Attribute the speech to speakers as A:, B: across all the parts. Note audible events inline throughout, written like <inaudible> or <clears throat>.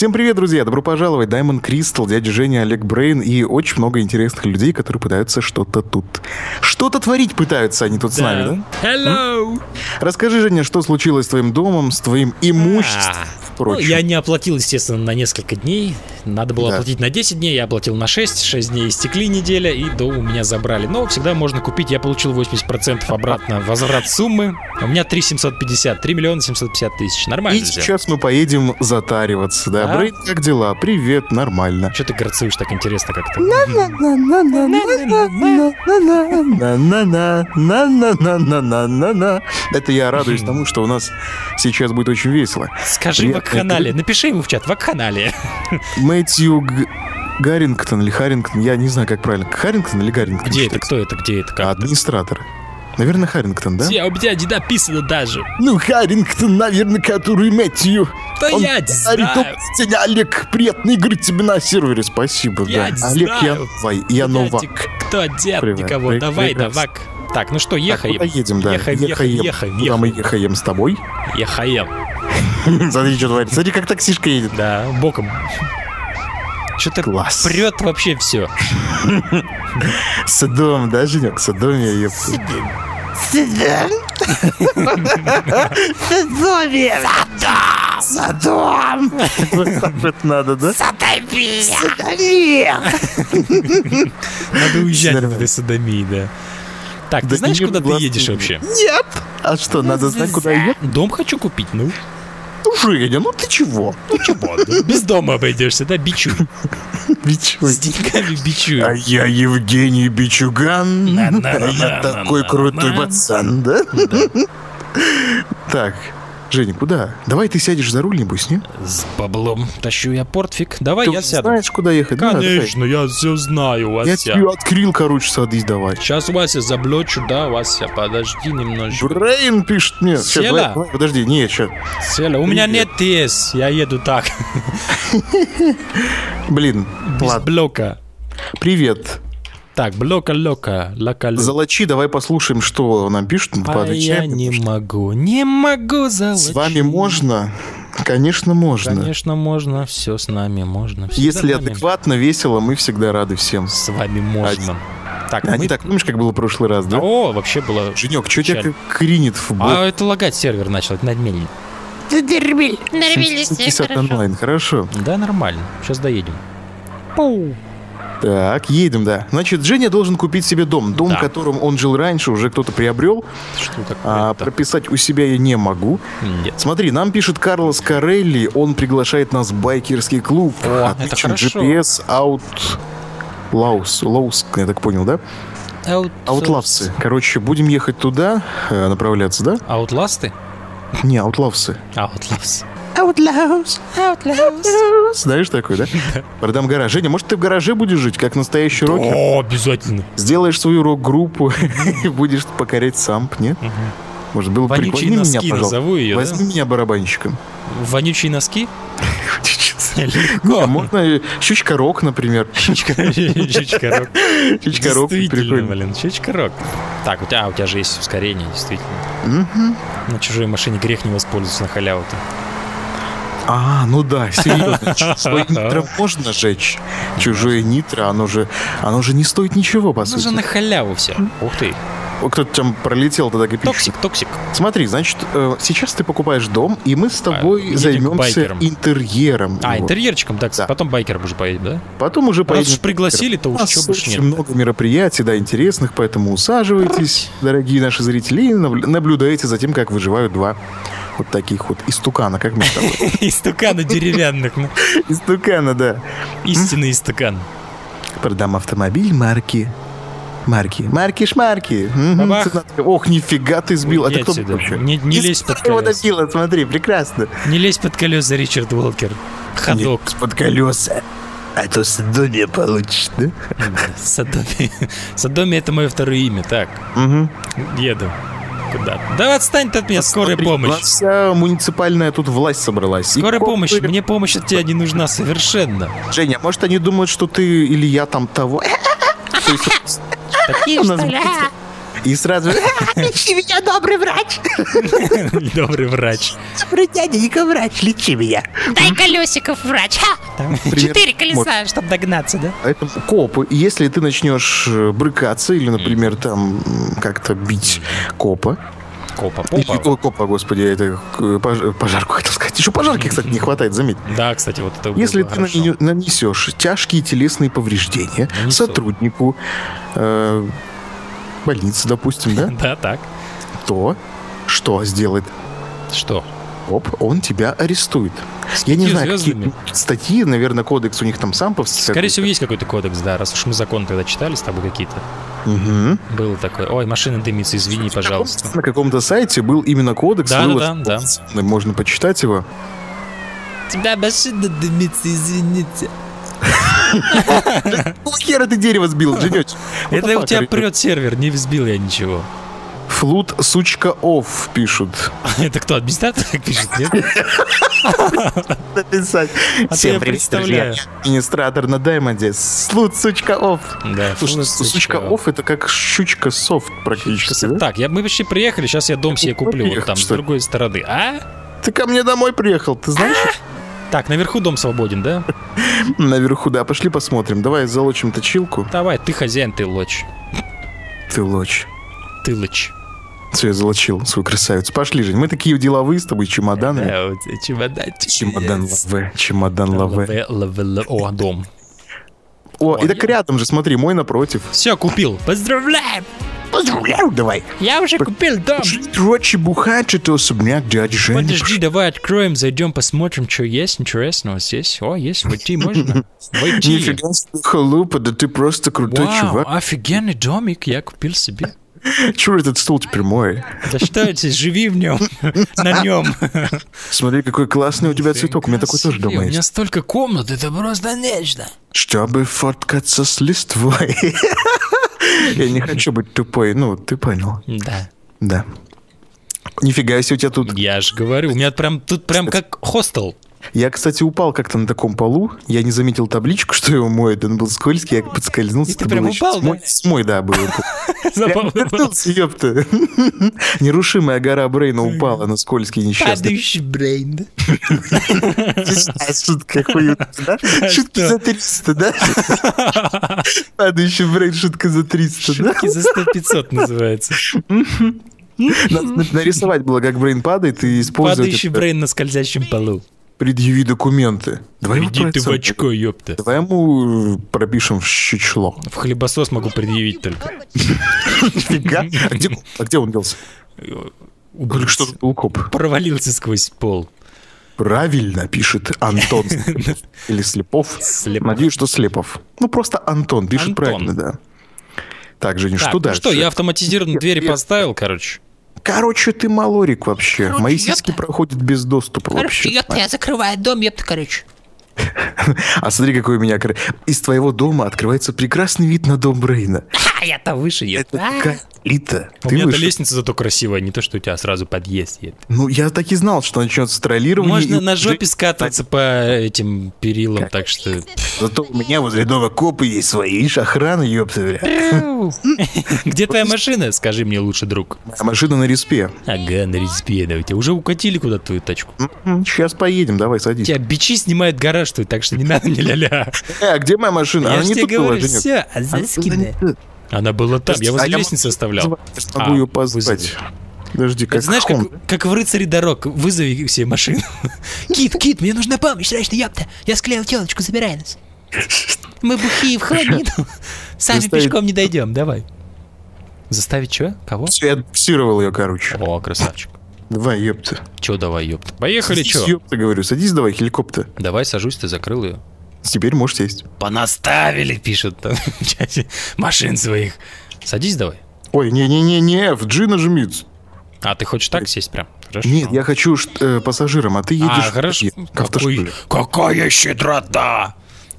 A: Всем привет, друзья! Добро пожаловать! Даймонд Кристал, дядя Женя, Олег Брейн и очень много интересных людей, которые пытаются что-то тут... Что-то творить пытаются они тут с нами, да?
B: Hello!
A: Расскажи, Женя, что случилось с твоим домом, с твоим имуществом,
B: Ну,
A: впрочем.
B: я не оплатил, естественно, на несколько дней. Надо было
A: Да.
B: оплатить на 10 дней, я оплатил на 6. 6 дней истекли неделя, и дом у меня забрали. Но всегда можно купить. Я получил 80% обратно возврат суммы. У меня 3 750, 3 миллиона 750 тысяч. Нормально,
A: И сейчас мы поедем затариваться, да? Добрый, как дела? Привет, нормально.
B: Че ты горцуешь так интересно как-то?
A: Это я радуюсь тому, что у нас сейчас будет очень весело.
B: Скажи вакханалия. Напиши ему в чат вакханалия.
A: Мэтью Гаррингтон или Харрингтон, я не знаю, как правильно. Харрингтон или Гаррингтон?
B: Где это? Кто это? Где это?
A: Администратор. Наверное, Харрингтон, да?
B: Где? У меня не написано даже.
A: Ну, Харрингтон, наверное, который Мэтью.
B: Да
A: Он
B: я не знаю.
A: «Добрый Олег, приятно играть тебе на сервере, спасибо.
B: Я
A: да.
B: не
A: Олег, я
B: знаю.
A: новый, я новак.
B: Кто дед?
A: Привет,
B: Никого.
A: прек-
B: Давай,
A: прекрасно.
B: давак. Так, ну что,
A: Так,
B: ехаем.
A: куда едем, да?
B: Ехаем, ехаем, ехаем,
A: Куда мы
B: ехаем.
A: ехаем с тобой?
B: Ехаем. <laughs>
A: Смотри, что творится. Смотри, как таксишка едет.
B: Да, боком. Что-то
A: Класс.
B: прет вообще все.
A: Садом, да, Женек? Садом я ее... Садом! Вот так вот надо, да?
B: Надо уезжать в этой садомии, да. Так, ты знаешь, куда ты едешь вообще?
A: Нет! А что, надо знать, куда я еду?
B: Дом хочу купить, ну.
A: Ну, Женя, ну ты чего?
B: Ну чего, без дома обойдешься, да, бичуй.
A: Бичуй.
B: С деньгами бичуй.
A: А я Евгений Бичуган. Я такой крутой пацан, да? Так, Женя, куда? Давай ты сядешь за руль, небось, не?
B: С баблом тащу я портфик. Давай
A: Ты
B: я сяду.
A: знаешь, куда ехать? Да, давай.
B: Конечно, я все знаю,
A: Я
B: Вася.
A: тебе открыл, короче, садись давай.
B: Сейчас, Вася, заблочу, да, Вася, подожди немножечко.
A: Брейн пишет мне.
B: Села?
A: давай, давай, подожди, не, сейчас.
B: Села, у меня нет ТС, я еду так, <laughs>
A: Блин,
B: без блока.
A: Привет.
B: Так, блока-лока, лока
A: Залочи, давай послушаем, что нам пишут.
B: А я не
A: что
B: могу, не могу залочить.
A: С вами можно? Конечно, можно.
B: Конечно, можно, все с нами можно. всегда
A: Если
B: нами.
A: адекватно, весело, мы всегда рады всем.
B: С вами можно. Так,
A: А
B: мы...
A: не так, помнишь, как было в прошлый раз, да?
B: О, вообще было...
A: Женек, что тебя кринит в бок?
B: А это лагать сервер начал, это надмельник.
C: Нормились все
A: 50
C: хорошо.
A: онлайн, хорошо.
B: Да, нормально, сейчас доедем.
A: Так, едем, да. Значит, Женя должен купить себе дом. Дом,
B: Да.
A: в котором он жил раньше, уже кто-то приобрел.
B: Что такое?
A: А прописать у себя я не могу.
B: Нет.
A: Смотри, нам пишет Карлос Карелли, он приглашает нас в байкерский клуб.
B: О, хорошо.
A: GPS Out... laws, laws, я так понял, да?
B: Out...
A: Outlaws ы. Короче, будем ехать туда, э, направляться, да?
B: Аутласты?
A: Не, аутлавсы.
B: Аутлавс.
A: Аутлаус. Знаешь такой, да? Продам гараж. Женя, может, ты в гараже будешь жить, как настоящий рокер?
B: О, обязательно.
A: Сделаешь свою рок-группу <laughs> и будешь покорять самп, нет? Может, было бы прикольно.
B: Носки
A: меня, пожалуйста.
B: назову ее, да?
A: Возьми меня барабанщиком.
B: Вонючие носки? <laughs>
A: Не,
B: Легко.
A: можно щучка-рок, например. <laughs>
B: Щучка-рок.
A: Щучка-рок,
B: Действительно,
A: прикольно.
B: блин, щучка-рок. Так, у тебя, у тебя же есть ускорение, действительно. На чужой машине грех не воспользоваться на халяву-то.
A: А, ну да, серьезно. <laughs> Чужое нитро можно жечь. Чужое нитро, оно же, оно же не стоит ничего, по
B: Ну же
A: сути.
B: на халяву все. Ух ты.
A: Кто-то там пролетел, тогда пишет.
B: Toxic, toxic.
A: Смотри, значит, э, сейчас ты покупаешь дом, и мы с тобой
B: едем к
A: займемся интерьером.
B: А,
A: его.
B: интерьерчиком, так,
A: Да.
B: потом байкером уже поедем, да?
A: Потом уже
B: Раз
A: поедем.
B: уж пригласили, то уж чё больше нет.
A: много мероприятий, да, интересных, поэтому усаживайтесь, дорогие наши зрители, и наблюдайте за тем, как выживают два вот таких вот истукана, как мы с тобой. <laughs>
B: Истукана деревянных. ну.
A: Истукана, да.
B: Истинный истукан.
A: Продам автомобиль марки. Марки. Цена такая, Ох, нифига ты сбил.
B: Уйди
A: Это кто вообще?
B: Не- не лезь под колеса.
A: добила, смотри, прекрасно.
B: Не лезь под колеса, Ричард Уолкер. Ходок.
A: Под колеса. А то садомия получишь, да?
B: Садоми. <laughs> Садоми это мое второе имя. Так,
A: Угу.
B: еду. Куда? Да отстань ты от меня, скорая
A: Смотри,
B: помощь.
A: вся муниципальная тут власть собралась.
B: Скорая
A: копы-
B: помощь, мне помощь от тебя не нужна совершенно.
A: Женя, может они думают, что ты или я там того? <laughs>
C: Такие
A: у нас
C: что ли?
A: И сразу... «А,
C: Лечи меня, добрый врач. <laughs>
B: Добрый врач.
C: Добрый дяденька врач, лечи меня. Дай колесиков, врач. Четыре колеса.
B: чтобы догнаться, да?
A: Поэтому копы, если ты начнешь э, брыкаться или, например, там как-то бить копа,
B: Копа, попа.
A: ой, копа, господи, это э, пож- пожарку хотел сказать. Еще пожарки, кстати, не хватает, заметь.
B: Да, кстати, вот это
A: Если ты
B: хорошо.
A: нанесешь тяжкие телесные повреждения
B: Нанесу.
A: сотруднику э, больницы, допустим, да, <laughs>
B: Да, так.
A: то что сделает
B: Что?
A: коп? Он тебя арестует.
B: С
A: Я не знаю, какие
B: звездами?
A: статьи, наверное, кодекс у них там сам
B: Скорее всего, есть какой-то кодекс, да, раз уж мы закон тогда читали с тобой какие-то.
A: Угу.
B: Было такое. Ой, машина дымится, извини, пожалуйста.
A: На каком-то сайте был именно кодекс.
B: Да, да, да, да.
A: Можно почитать его.
B: Тебя машина дымится, извините.
A: Хера ты дерево сбил, женёть.
B: Это у тебя прет сервер, не взбил я ничего.
A: Флут, сучка, оф, пишут. <laughs>
B: Это кто, администратор так пишет, нет?
A: Написать.
B: А
A: Всем привет, друзья. Администратор на Даймонде. Флут, сучка, оф.
B: Да,
A: сучка, оф это как щучка софт практически?
B: Так, мы почти приехали, сейчас я дом себе куплю, вот там, с другой стороны. А?
A: Ты ко мне домой приехал, ты знаешь?
B: Так, наверху дом свободен, да? <laughs>
A: Наверху, да, пошли посмотрим. Давай залочим точилку.
B: Давай, ты хозяин, ты лоч.
A: Ты лочь.
B: Ты лоч.
A: Все, я залочил свою красавицу. Пошли, Жень. Мы такие деловые с тобой, чемоданы.
B: Да, вот.
A: Чемодан лаве, чемодан лаве.
B: Лаве, лаве, лаве. О, дом.
A: О, и так рядом же, смотри, мой напротив.
B: Все, купил. Поздравляем!
A: Поздравляю, давай.
B: Я уже купил дом.
A: Рочи, бухать, это особняк дяди Жени.
B: Подожди, давай откроем, зайдем, посмотрим, что есть интересного здесь. О, есть, войти можно. Войти.
A: Нифига себе, халупа, да ты просто крутой
B: Вау,
A: чувак.
B: офигенный домик, я купил себе. <laughs>
A: Чур этот стул теперь мой?
B: Да что это, живи в нем, <laughs> на нем.
A: Смотри, какой классный у тебя цветок. У меня такой тоже дома
B: У меня
A: есть.
B: столько комнат, это просто нечто.
A: Чтобы фоткаться с листвой. <laughs> Я не хочу быть тупой. Ну, ты понял.
B: Да.
A: Да. Нифига себе у тебя тут.
B: Я же говорю, у меня прям тут прям как хостел.
A: Я, кстати, упал как-то на таком полу. Я не заметил табличку, что его моет. Он был скользкий, я подскользнулся.
B: И ты прям упал, да?
A: смой- Смой, да, был. <laughs> Вернулся, ёпта. <laughs> Нерушимая гора Брейна упала на скользкий несчастный.
B: Падающий брейн. да? <laughs>
A: Шутка охуенная, да? Шутка
B: что?
A: за 300, да? Падающий Брейн, шутка за 300, да?
B: Шутки за 100-500 называется.
A: Надо нарисовать было, как Брейн падает, и использовать
B: Падающий брейн на скользящем полу.
A: Предъяви документы. Давай
B: Иди ты в очко, ёпта.
A: Давай ему э, пропишем в щечло.
B: В хлебосос могу предъявить только.
A: Нифига. А где, а где он делся? Говорю, что тут был коп.
B: Провалился сквозь пол.
A: Правильно пишет Антон. <laughs> Или Слепов. Надеюсь, что Слепов. Ну, просто Антон пишет правильно, да. Так, Женя, что
B: ну
A: дальше?
B: что, я автоматизированные двери поставил, короче.
A: Короче, ты малорик вообще.
C: Короче,
A: Мои
C: ёпта.
A: сиськи проходят без доступа
C: Короче,
A: вообще.
C: ёпта, я закрываю дом, ёпта, короче. <laughs>
A: А смотри, какой у меня... Из твоего дома открывается прекрасный вид на дом Брейна. <laughs>
B: А, я-то выше, ёпта.
A: Элита.
B: У
A: Ты
B: меня-то
A: выше.
B: лестница зато красивая, не то, что у тебя сразу подъезд есть.
A: Ну, я так и знал, что начнется троллирование.
B: Можно
A: и
B: на жопе скатываться по этим перилам, так что...
A: Зато у меня возле дома копы есть свои. Видишь, охрана, ёпта. бля.
B: Где твоя машина? Скажи мне лучше, друг.
A: А машина на респе.
B: Ага, на респе, да, у тебя уже укатили куда-то твою тачку.
A: Сейчас поедем, давай, садись.
B: тебя бичи снимают гараж твой, так что не надо мне ля-ля.
A: Э, а где моя машина? Она не тут была, Женек.
B: все,
A: тут.
B: Она была там, я
A: А
B: возле
A: я
B: лестницы
A: могу
B: оставлял.
A: Я
B: А,
A: ее позвать.
B: вызови.
A: Подожди, как
B: Это знаешь, как, как в рыцаре дорог, вызови себе машину. <laughs>
C: Кит, Кит, мне нужна помощь, срочно, ёпта. Я склеил телочку, забирай нас. Мы бухие в хламину. <laughs>
B: Сами
A: Заставить-
B: пешком не дойдем, давай. Заставить что? Кого?
A: Всё, я фиксировал ее, короче.
B: О, красавчик.
A: Давай, ёпта.
B: Че давай, ёпта. Поехали,
A: Садись,
B: чё?
A: ёпта, говорю. Садись давай, хеликоптер.
B: Давай, сажусь, ты закрыл ее.
A: Теперь можешь сесть.
B: Понаставили, пишут там в чате, машин своих. Садись давай.
A: Ой, не-не-не-не, в G нажмите.
B: А, ты хочешь так сесть прям? Хорошо.
A: Нет, я хочу э, пассажиром, а ты едешь
B: А, хорошо.
A: к
B: Какой- какая щедрота!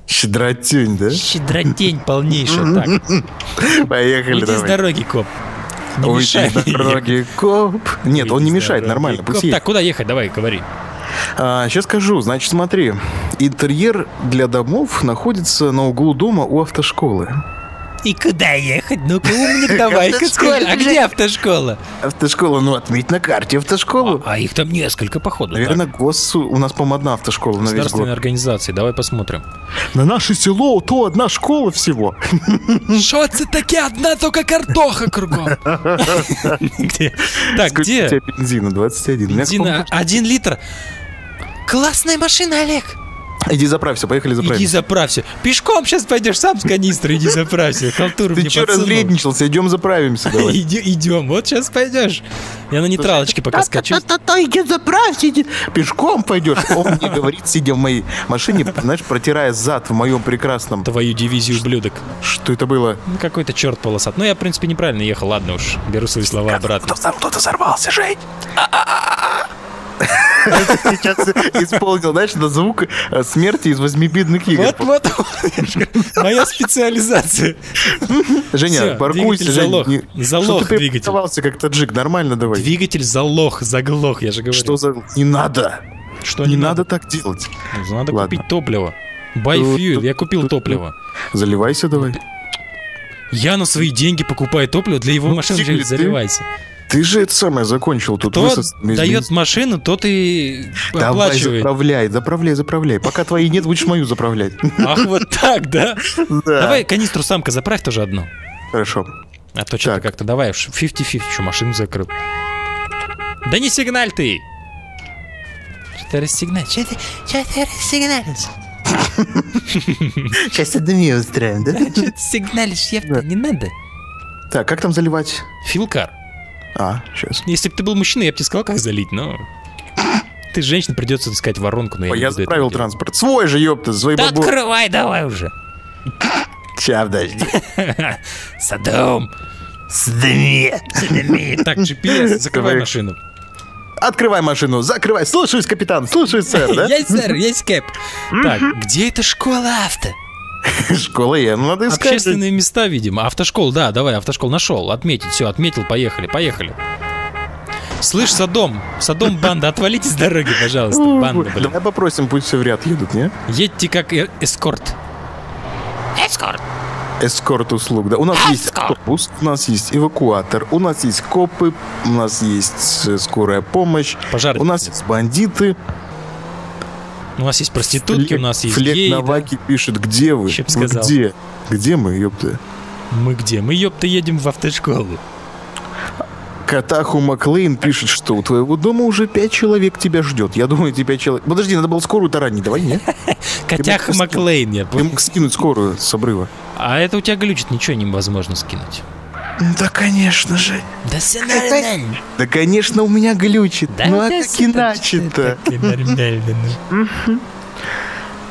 A: Щедротень, да?
B: Щедротень <laughs> полнейшая. Так, <laughs>
A: Поехали
B: уйди с
A: давай.
B: дороги, коп. Не
A: Уйди
B: мешай
A: дороги, коп. Нет, он не мешает,
B: дороги,
A: нормально, пусть.
B: Так, куда ехать? Давай, говори.
A: Сейчас скажу, значит, смотри. Интерьер для домов находится на углу дома у автошколы.
C: И куда ехать? Ну-ка, умник, <laughs> давай-ка скажи. А где автошкола?
A: Автошкола, ну отметь на карте автошколу.
C: А их там несколько, походу.
A: Наверное, гос... у нас, по-моему, одна автошкола на весь
B: Государственной
A: год.
B: организации, давай посмотрим.
A: На наше село то одна школа всего. <laughs>
C: Що це таке? Одна только картоха кругом. <laughs>
B: Где? Так,
A: Сколько у
B: где?
A: бензина? 21. У меня
B: Бензина один литр.
C: Классная машина, Олег.
A: Иди заправься, поехали
B: Иди
A: заправимся.
B: заправься. Пешком сейчас пойдешь сам с канистры, иди заправься. Халтуру
A: Ты что разредничался? Идем заправимся <laughs> давай.
B: Иди- Идем, вот сейчас пойдешь. Я на нейтралочке пока скачу.
A: Иди заправься, иди. Пешком пойдешь. Он мне говорит, сидя в моей машине, знаешь, протирая зад в моем прекрасном...
B: Твою дивизию ублюдок.
A: Что это было?
B: Ну, какой-то черт полосат. Ну, я, в принципе, неправильно ехал. Ладно уж, беру свои слова обратно.
A: Кто-то кто-то взорвался, Жень. Сейчас исполнил, знаешь, на звук э, смерти из восьмибитных игр.
B: Вот, вот, моя специализация.
A: Женя, паркуйся,
B: двигатель залог. Залог
A: Что ты
B: двигатель.
A: как таджик? Нормально давай.
B: Двигатель залох, заглох, я же говорю.
A: Что за... Не надо.
B: Что
A: Не надо так делать.
B: Надо
A: Ладно.
B: купить топливо. Buy fuel, я купил топливо.
A: Заливайся давай.
B: Я на свои деньги покупаю топливо для его
A: Ну,
B: машины,
A: ты-
B: заливайся.
A: Ты же это самое закончил тут.
B: Кто
A: высос-
B: дает машину, тот и
A: Давай,
B: оплачивает.
A: заправляй, заправляй, заправляй. Пока твои нет, будешь мою заправлять.
B: Ах, вот так, да?
A: Да.
B: Давай канистру самка заправь тоже одну.
A: Хорошо.
B: А то что-то как-то давай уж 50-50, еще машину закрыл. Да не сигналь ты! <laughs> Что ты рассигналь?
C: Че ты, че ты рассигналишь?
A: Сейчас это устроим, да?
C: Че ты сигналишь, Евта? Не надо.
A: Так, как там заливать?
B: Филкар.
A: А, сейчас.
B: Если бы ты был мужчиной, я бы тебе сказал, как залить, но... Ты женщина, придется искать воронку, но я, не
A: Я заправил транспорт. Свой же, ёпта, свой
C: Да
A: бабу.
C: открывай давай уже.
A: Сейчас, подожди. <laughs>
C: Садом. Сдми. Сдми.
B: Так, GPS, закрывай машину.
A: Открывай машину, закрывай. Слушаюсь, капитан, слушаюсь, сэр, да? <laughs>
B: Есть, сэр, есть кэп. Так, где эта школа авто?
A: Школа я, ну надо искать.
B: Общественные места, видимо. Автошкол, да, давай, автошкол нашел. Отметить, все, отметил, поехали, поехали. Слышь, Садом, Садом банда, отвалите с дороги, пожалуйста, банда, блин.
A: Давай попросим, пусть все в ряд едут, не?
B: Едьте как э- эскорт.
C: Эскорт.
A: Эскорт услуг, да. У нас есть
C: Эскорт.
A: автобус, у нас есть эвакуатор, у нас есть копы, у нас есть э, скорая помощь,
B: Пожарники.
A: у нас есть бандиты.
B: У нас есть проститутки, у нас есть
A: Флек
B: геи. да.
A: Наваки пишет, где вы?
B: Чем сказал.
A: где? Где мы, ёпта?
B: Мы где? Мы, ёпта, едем в автошколу.
A: Катаху Маклейн пишет, что у твоего дома уже пять человек тебя ждет. Я думаю, пять человек... Подожди, надо было скорую таранить, давай, нет? <laughs> Просто-
B: Маклейн, я
A: Ты
B: понял.
A: мог скинуть скорую с обрыва.
B: А это у тебя глючит, ничего невозможно скинуть.
A: Да, конечно же.
C: Да все нормально.
A: Да, конечно, у меня глючит.
C: Да,
A: ну, а как иначе-то?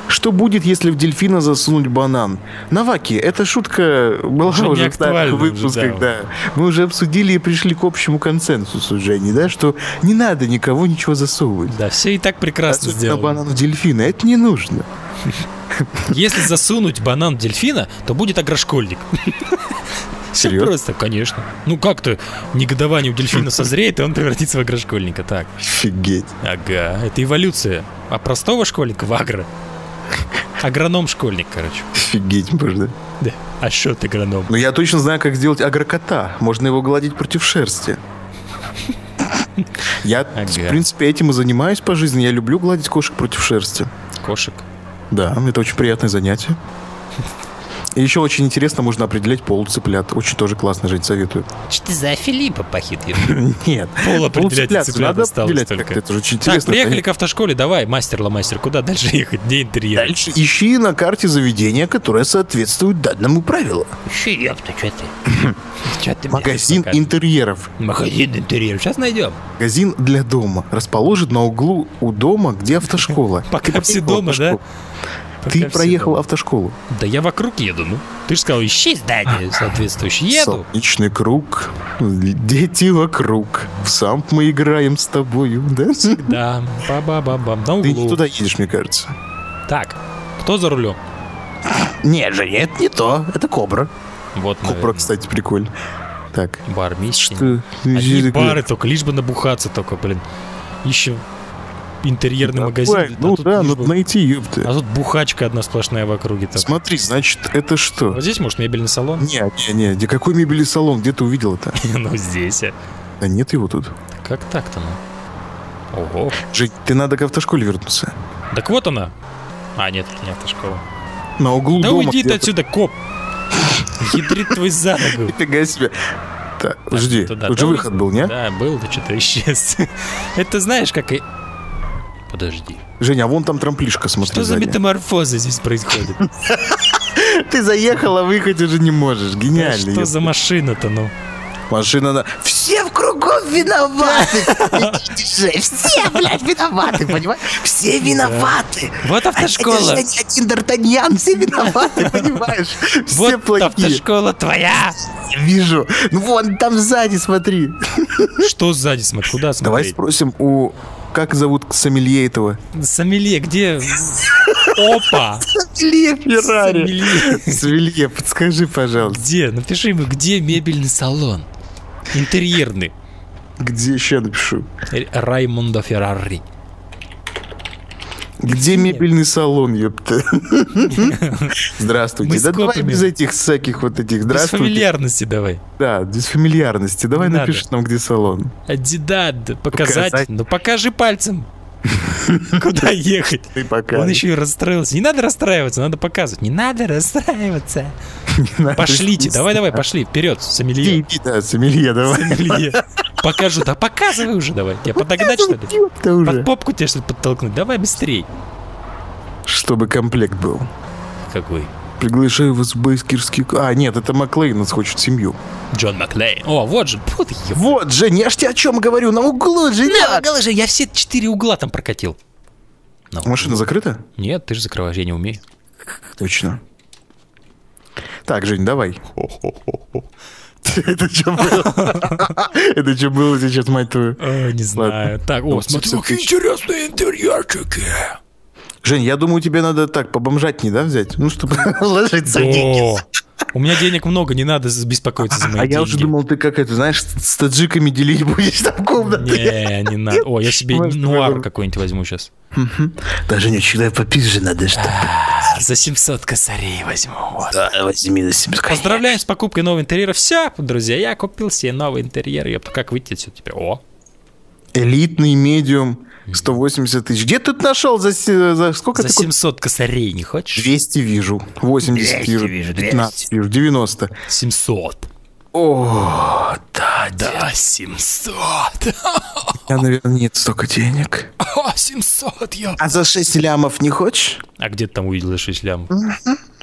A: Что будет, если в дельфина засунуть банан? Наваки, эта шутка была
B: Уже
A: уже, в старых выпусках,
B: да.
A: да. Мы уже обсудили и пришли к общему консенсусу, Женя, да, что не надо никого ничего засовывать.
B: Да, все и так прекрасно
A: Особенно
B: сделано.
A: банан в дельфина, это не нужно.
B: Если засунуть банан дельфина, то будет агрошкольник.
A: Серьезно?
B: просто, конечно. Ну как-то негодование у дельфина созреет, и он превратится в агрошкольника. Так,
A: Офигеть.
B: ага, это эволюция. А простого школьника в агро. Агроном-школьник, короче.
A: Офигеть можно.
B: Да. А что ты агроном?
A: Но я точно знаю, как сделать агрокота. Можно его гладить против шерсти. Я,
B: Ага.
A: в принципе, этим и занимаюсь по жизни. Я люблю гладить кошек против шерсти.
B: Кошек.
A: Да, это очень приятное занятие. И еще очень интересно, можно определять пол цыплят. Очень тоже классно жить, советую.
C: Что ты за Филиппа похитрил? <laughs>
A: Нет.
B: Пол определять
A: цыплят
B: цыплят
A: надо
B: осталось
A: определять
B: только.
A: Это же очень
B: Так,
A: интересно.
B: приехали
A: понять.
B: к автошколе, давай, мастер-ломастер, куда дальше <laughs> ехать? Где интерьер?
A: Дальше ищи на карте заведение, которое соответствует данному правилу.
C: Ищи, ёпта, что ты? <clears throat> Что ты
A: Магазин интерьеров.
C: Магазин интерьер. Сейчас найдем.
A: Магазин для дома. Расположен на углу у дома, где автошкола.
B: Пока все дома, да? Пока
A: Ты проехал
B: дома.
A: автошколу.
B: Да я вокруг еду, ну. Ты же сказал, ищи здание соответствующее. Еду.
A: Солнечный круг, дети вокруг. В самп мы играем с тобою, да?
B: Да, ба-ба-ба-бам, на
A: Ты не туда едешь, мне кажется.
B: Так, кто за рулем?
A: Нет же, это не то. Это кобра.
B: Вот,
A: Кобра,
B: наверное,
A: кстати, прикольно. Так.
B: бар Миссин.
A: Что?
B: Одни бары только, лишь бы набухаться только, блин. Ищем. Интерьерный
A: Давай,
B: магазин.
A: Ну
B: а
A: да, надо
B: бы-
A: найти, ёпта.
B: А тут бухачка одна сплошная в округе. так.
A: Смотри, значит, это что?
B: Вот здесь, может, мебельный салон?
A: Не, не, не, где какой мебельный салон? Где ты увидел это? <laughs>
B: Ну, здесь. а.
A: Да нет его тут.
B: Как так-то, ну? Ого.
A: Жень, ты надо к автошколе вернуться.
B: Так вот она. А, нет, это не автошкола.
A: На углу
B: Да
A: дома.
B: уйди ты отсюда, коп! Ядрит твой за ногу. <laughs>
A: Нифига себе. Так, жди, тут же выход был, не?
B: Да, был, да что-то исчез. <laughs> Это знаешь, как и... Подожди.
A: Женя, а вон там трамплишка, смотри,
B: Что за
A: сзади.
B: метаморфоза здесь происходит? <laughs>
A: Ты заехал, а выехать уже не можешь. Гениально.
B: Что за машина-то, ну?
A: Машина на... Все в кругом виноваты. <laughs> Все, блядь, виноваты, понимаешь? Все виноваты.
B: Вот автошкола.
A: Это же не один Д'Артаньян, все виноваты, <laughs> понимаешь? Все
B: Вот
A: плохие.
B: автошкола твоя.
A: Вижу. Ну вон там сзади, смотри.
B: Что сзади, смотри, куда
A: Давай
B: смотреть?
A: спросим у... Как зовут сомелье этого?
B: Сомелье, где? Опа!
A: Сомелье Феррари.
B: Сомелье.
A: Сомелье, подскажи, пожалуйста.
B: Где? Напиши ему, где мебельный салон? Интерьерный.
A: Где еще напишу?
B: Раймондо Феррари.
A: Где мебельный салон, ёпта? <laughs> Здравствуйте. Да давай без этих всяких вот этих.
B: Без
A: Здравствуйте.
B: фамильярности давай.
A: Да, без фамильярности. Давай
B: Не
A: напиши нам, где салон.
B: Адидад, показать. Ну покажи пальцем. <laughs> Куда ехать?
A: Ты.
B: Он еще и расстроился. Не надо расстраиваться, надо показывать. Не надо расстраиваться. <laughs> Пошлите, давай, давай, пошли, вперед, сомелье.
A: иди, да, сомелье, давай.
B: Сомелье. Покажу, да показывай уже давай. Тебя подогнать, что ли? Под попку тебя, что ли, подтолкнуть? Давай быстрей.
A: Чтобы комплект был.
B: Какой?
A: Приглашаю вас в байскирский... А, нет, это Маклейн нас хочет семью.
B: Джон Маклейн. О, вот же, вот
A: Вот, Жень, я ж тебе о чем говорю, на углу же
B: На угол же, я все четыре угла там прокатил. На углу.
A: Машина закрыта?
B: Нет, ты же закрываешь, я не умею.
A: Точно. Так, Жень, давай. <laughs> Это что было? <laughs> Это что было сейчас, мать твою?
B: Э, не знаю. Так, о, смотри,
A: 70
B: какие интересные интерьерчики.
A: Жень, я думаю, тебе надо так, побомжать не, да, взять? Ну, чтобы <laughs> ложиться деньги.
B: У меня денег много, не надо беспокоиться за мои
A: А
B: деньги.
A: я уже думал, ты как это, знаешь, с таджиками делить будешь там комнаты.
B: Не, не надо. О, я себе
A: Может,
B: нуар какой-нибудь возьму сейчас.
A: Даже не всегда попизже надо, что
B: За 700 косарей возьму. вот.
A: возьми на себя.
B: Поздравляем с покупкой нового интерьера. Все, друзья, я купил себе новый интерьер. Ёпта, как выйти отсюда теперь? О,
A: Элитный медиум, 180 тысяч. Где ты нашел за, за сколько
B: за
A: ты купил?
B: 700 косарей не хочешь?
A: 200 вижу, 80
B: 200
A: вижу,
B: вижу,
A: 15 вижу, 90.
B: 700.
A: О, да,
B: Да, 700.
A: я, наверное, нет столько денег.
B: О, 700, ёп.
A: А за 6 лямов не хочешь?
B: А где ты там увидел за 6 лям?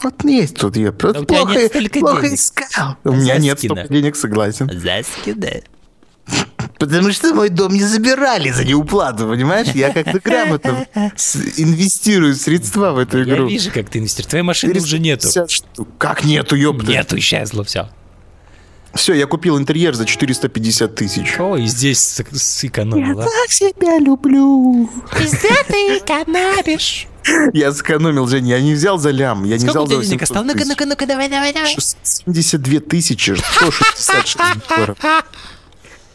A: Вот есть тут я. Просто
B: тебя
A: плохо, плохо
B: денег.
A: искал. У меня нет
B: Заскина.
A: столько денег, согласен.
B: Заскидай.
A: Потому что мой дом не забирали за неуплату, понимаешь? Я как-то грамотно инвестирую средства в эту
B: Я
A: игру.
B: вижу, как ты инвестируешь. Твоей машины уже нету.
A: 450 штук. Как нету, ёпта?
B: Нету, исчезло все.
A: Все, я купил интерьер за 450 тысяч.
B: О, и здесь с- сэкономила.
A: так себя люблю.
C: Пизда ты экономишь.
A: Я сэкономил, Жень, я не взял за лям, я не взял за
B: денег
A: 800
B: осталось? Ну-ка.
C: Ну-ка, ну-ка, давай, давай, давай.
A: 72 тысячи, 166 долларов.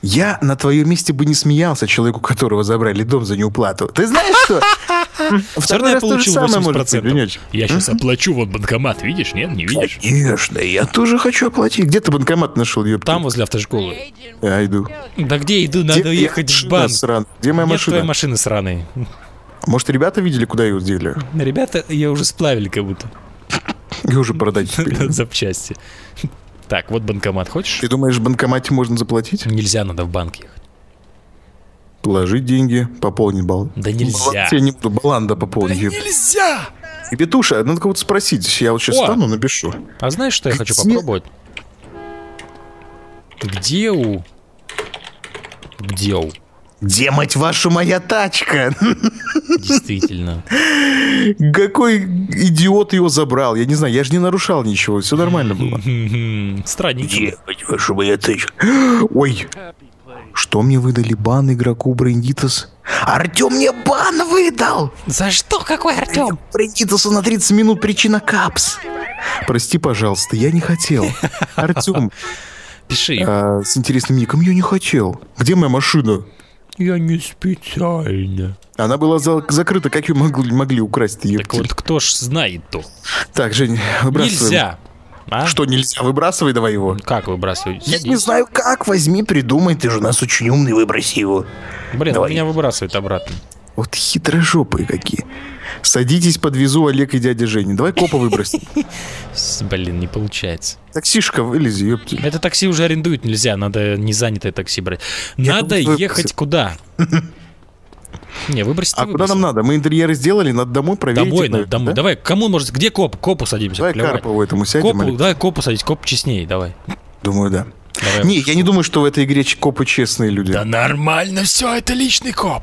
A: Я на твоем месте бы не смеялся человеку, которого забрали дом за неуплату. Ты знаешь что? <laughs>
B: Равно я получил
A: может
B: 80%.
A: быть,
B: Я сейчас оплачу вот банкомат, видишь, нет, не видишь?
A: Конечно, я тоже хочу оплатить. Где ты банкомат нашел, ёпта?
B: Там возле автошколы.
A: Я иду.
B: Да где иду, надо ехать в банк.
A: Где моя
B: Нет
A: машина?
B: твоей машины сраной.
A: Может, ребята видели, куда ее дели?
B: Ребята ее уже сплавили как будто. <laughs>
A: Ее уже продать. <laughs>
B: Запчасти. Так, вот банкомат. Хочешь?
A: Ты думаешь, в банкомате можно заплатить?
B: Нельзя, надо в банк ехать.
A: Положить деньги, пополнить балл.
B: Да нельзя.
A: Баланс я не буду, баланда пополнить. ёпта.
B: Нельзя!
A: И Петуша, надо кого-то спросить. Я вот сейчас
B: О!
A: встану, напишу.
B: А знаешь, что я хочу
A: Где?
B: попробовать? Где у... Где у?
A: Где, мать вашу, моя тачка?
B: Действительно.
A: Какой идиот ее забрал? Я не знаю, я же не нарушал ничего, все нормально было. <laughs>
B: Странненько.
A: Где, мать вашу, моя тачка? Ой, что мне выдали бан игроку Брендитас? Артем мне бан выдал!
B: За что? Какой Артем?
A: Брендитасу на 30 минут причина капс. Прости, пожалуйста, я не хотел. <laughs> Артем,
B: Пиши.
A: а, с интересным ником я не хотел. Где моя машина?
B: Я не специально.
A: Она была за- закрыта, как ее могли, могли украсть ее?
B: Так вот, кто ж знает-то?
A: Так, Жень, выбрасываем.
B: Нельзя. А?
A: Что нельзя? Выбрасывай давай его.
B: Как выбрасывать?
A: Я не знаю как, возьми, придумай, ты же у нас очень умный, выброси его.
B: Блин,
A: Давай.
B: меня выбрасывает обратно.
A: Вот хитрожопые какие. Садитесь, подвезу Олег и дядя Женя. Давай копа выбросим. <laughs>
B: Блин, не получается.
A: Таксишка, вылези, ёпти.
B: Это такси уже арендуют нельзя, надо не занятое такси брать. Надо ехать куда? <laughs> Не, выбросить
A: А куда нам надо? Мы интерьеры сделали, надо домой проверить.
B: Домой надо, домой.
A: да?
B: Давай, кому может, где коп? Копу садимся.
A: Давай. Карпову этому сядем.
B: Давай копу садить, коп честнее, давай.
A: Думаю, да.
B: Давай.
A: Не, я не думаю, что в этой игре копы честные люди.
B: Да нормально все, это личный коп.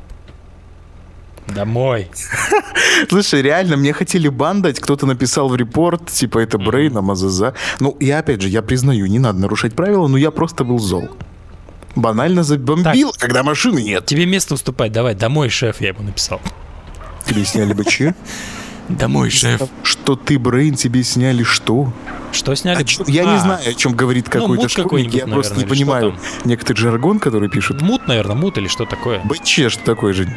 B: Домой. <laughs>
A: Слушай, реально, мне хотели бан дать, кто-то написал в репорт, типа, это Брейн, а Мазаза. Ну, я опять же, я признаю, не надо нарушать правила, но я просто был зол. Банально забомбил, когда машины нет.
B: Тебе место уступать, давай, домой, шеф, я ему написал.
A: Тебе сняли БЧ? <laughs>
B: Домой, шеф.
A: Что ты, Брейн, тебе сняли что?
B: Что сняли?
A: О чём- Я не
B: А,
A: знаю, о чем говорит какой-то
B: мут
A: школьник,
B: какой-нибудь,
A: я просто не
B: наверное, или что
A: понимаю некоторый жаргон, который пишут.
B: Мут, наверное, мут или что такое?
A: БЧ, что такое же?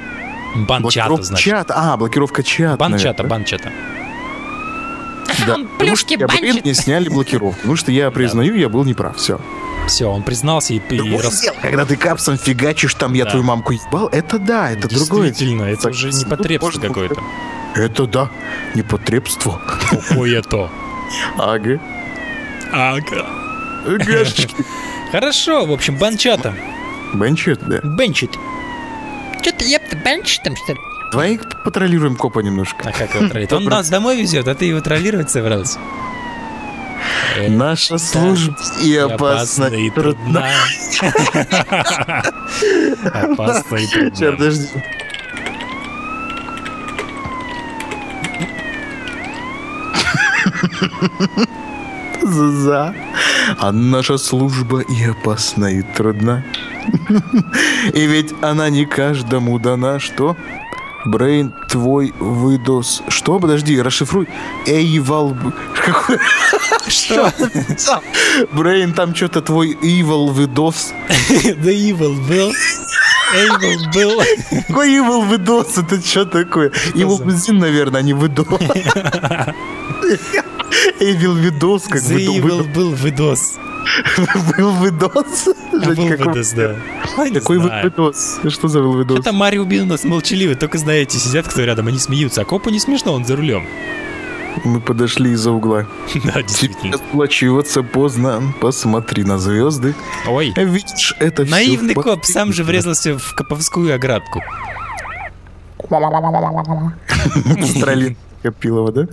B: Бан чата,
A: Блокировка
B: значит.
A: чата. А, блокировка чата.
B: Бан
A: наверное,
B: чата,
A: да?
B: бан чата.
A: Да.
C: Он
A: Потому что
C: плюшки
A: я,
C: банчит.
A: мне сняли блокировку. Потому что я признаю, я был неправ. Все.
B: Все, он признался и, и рас-
A: Когда ты капсом фигачишь, там я
B: Да.
A: твою мамку ебал, это да, это другое.
B: Действительно, это
A: Так,
B: уже
A: ну,
B: непотребство
A: можно
B: какое-то.
A: Это да, непотребство.
B: Какое-то.
A: Ага.
B: Ага.
A: Агашечки. <laughs>
B: Хорошо, в общем, бан чата.
A: Бенчет, да.
B: Бенчит.
C: Ты, ёпта, банчишь там, что ли?
A: Давай потроллируем копа немножко.
B: А как его троллить? Он <laughs> нас домой везет, а ты его троллировать собрался? Э,
A: Наша служба и опасна,
B: и
A: трудна. <laughs>
B: Опасно и
A: Сейчас,
B: трудна.
A: подожди. <laughs> За. А наша служба и опасна, и трудна. <laughs> И ведь она не каждому дана, что? Брейн, твой выдос. Что? Подожди, расшифруй. Эйвал... <laughs>
B: Что? <laughs>
A: Брейн, там что-то твой evil выдос.
B: The evil был. Evil был.
A: Какой evil выдос? Это что такое?
B: За-
A: бензин, наверное, а не выдос. Evil видос, как
B: The
A: бы
B: evil <laughs> был видос.
A: был видос.
B: Был видос, да.
A: Какой видос? Что за был видос?
B: Это Марио нас молчаливый, только знаете, сидят кто рядом, они смеются, а копу не смешно, он за рулем.
A: Мы подошли из-за угла. <laughs>
B: Да, действительно.
A: Сплачиваться поздно. Посмотри на звезды.
B: Ой,
A: Видишь, это
B: наивный
A: в
B: коп сам же врезался в коповскую оградку. <laughs>
A: Австралии. Копилова, да?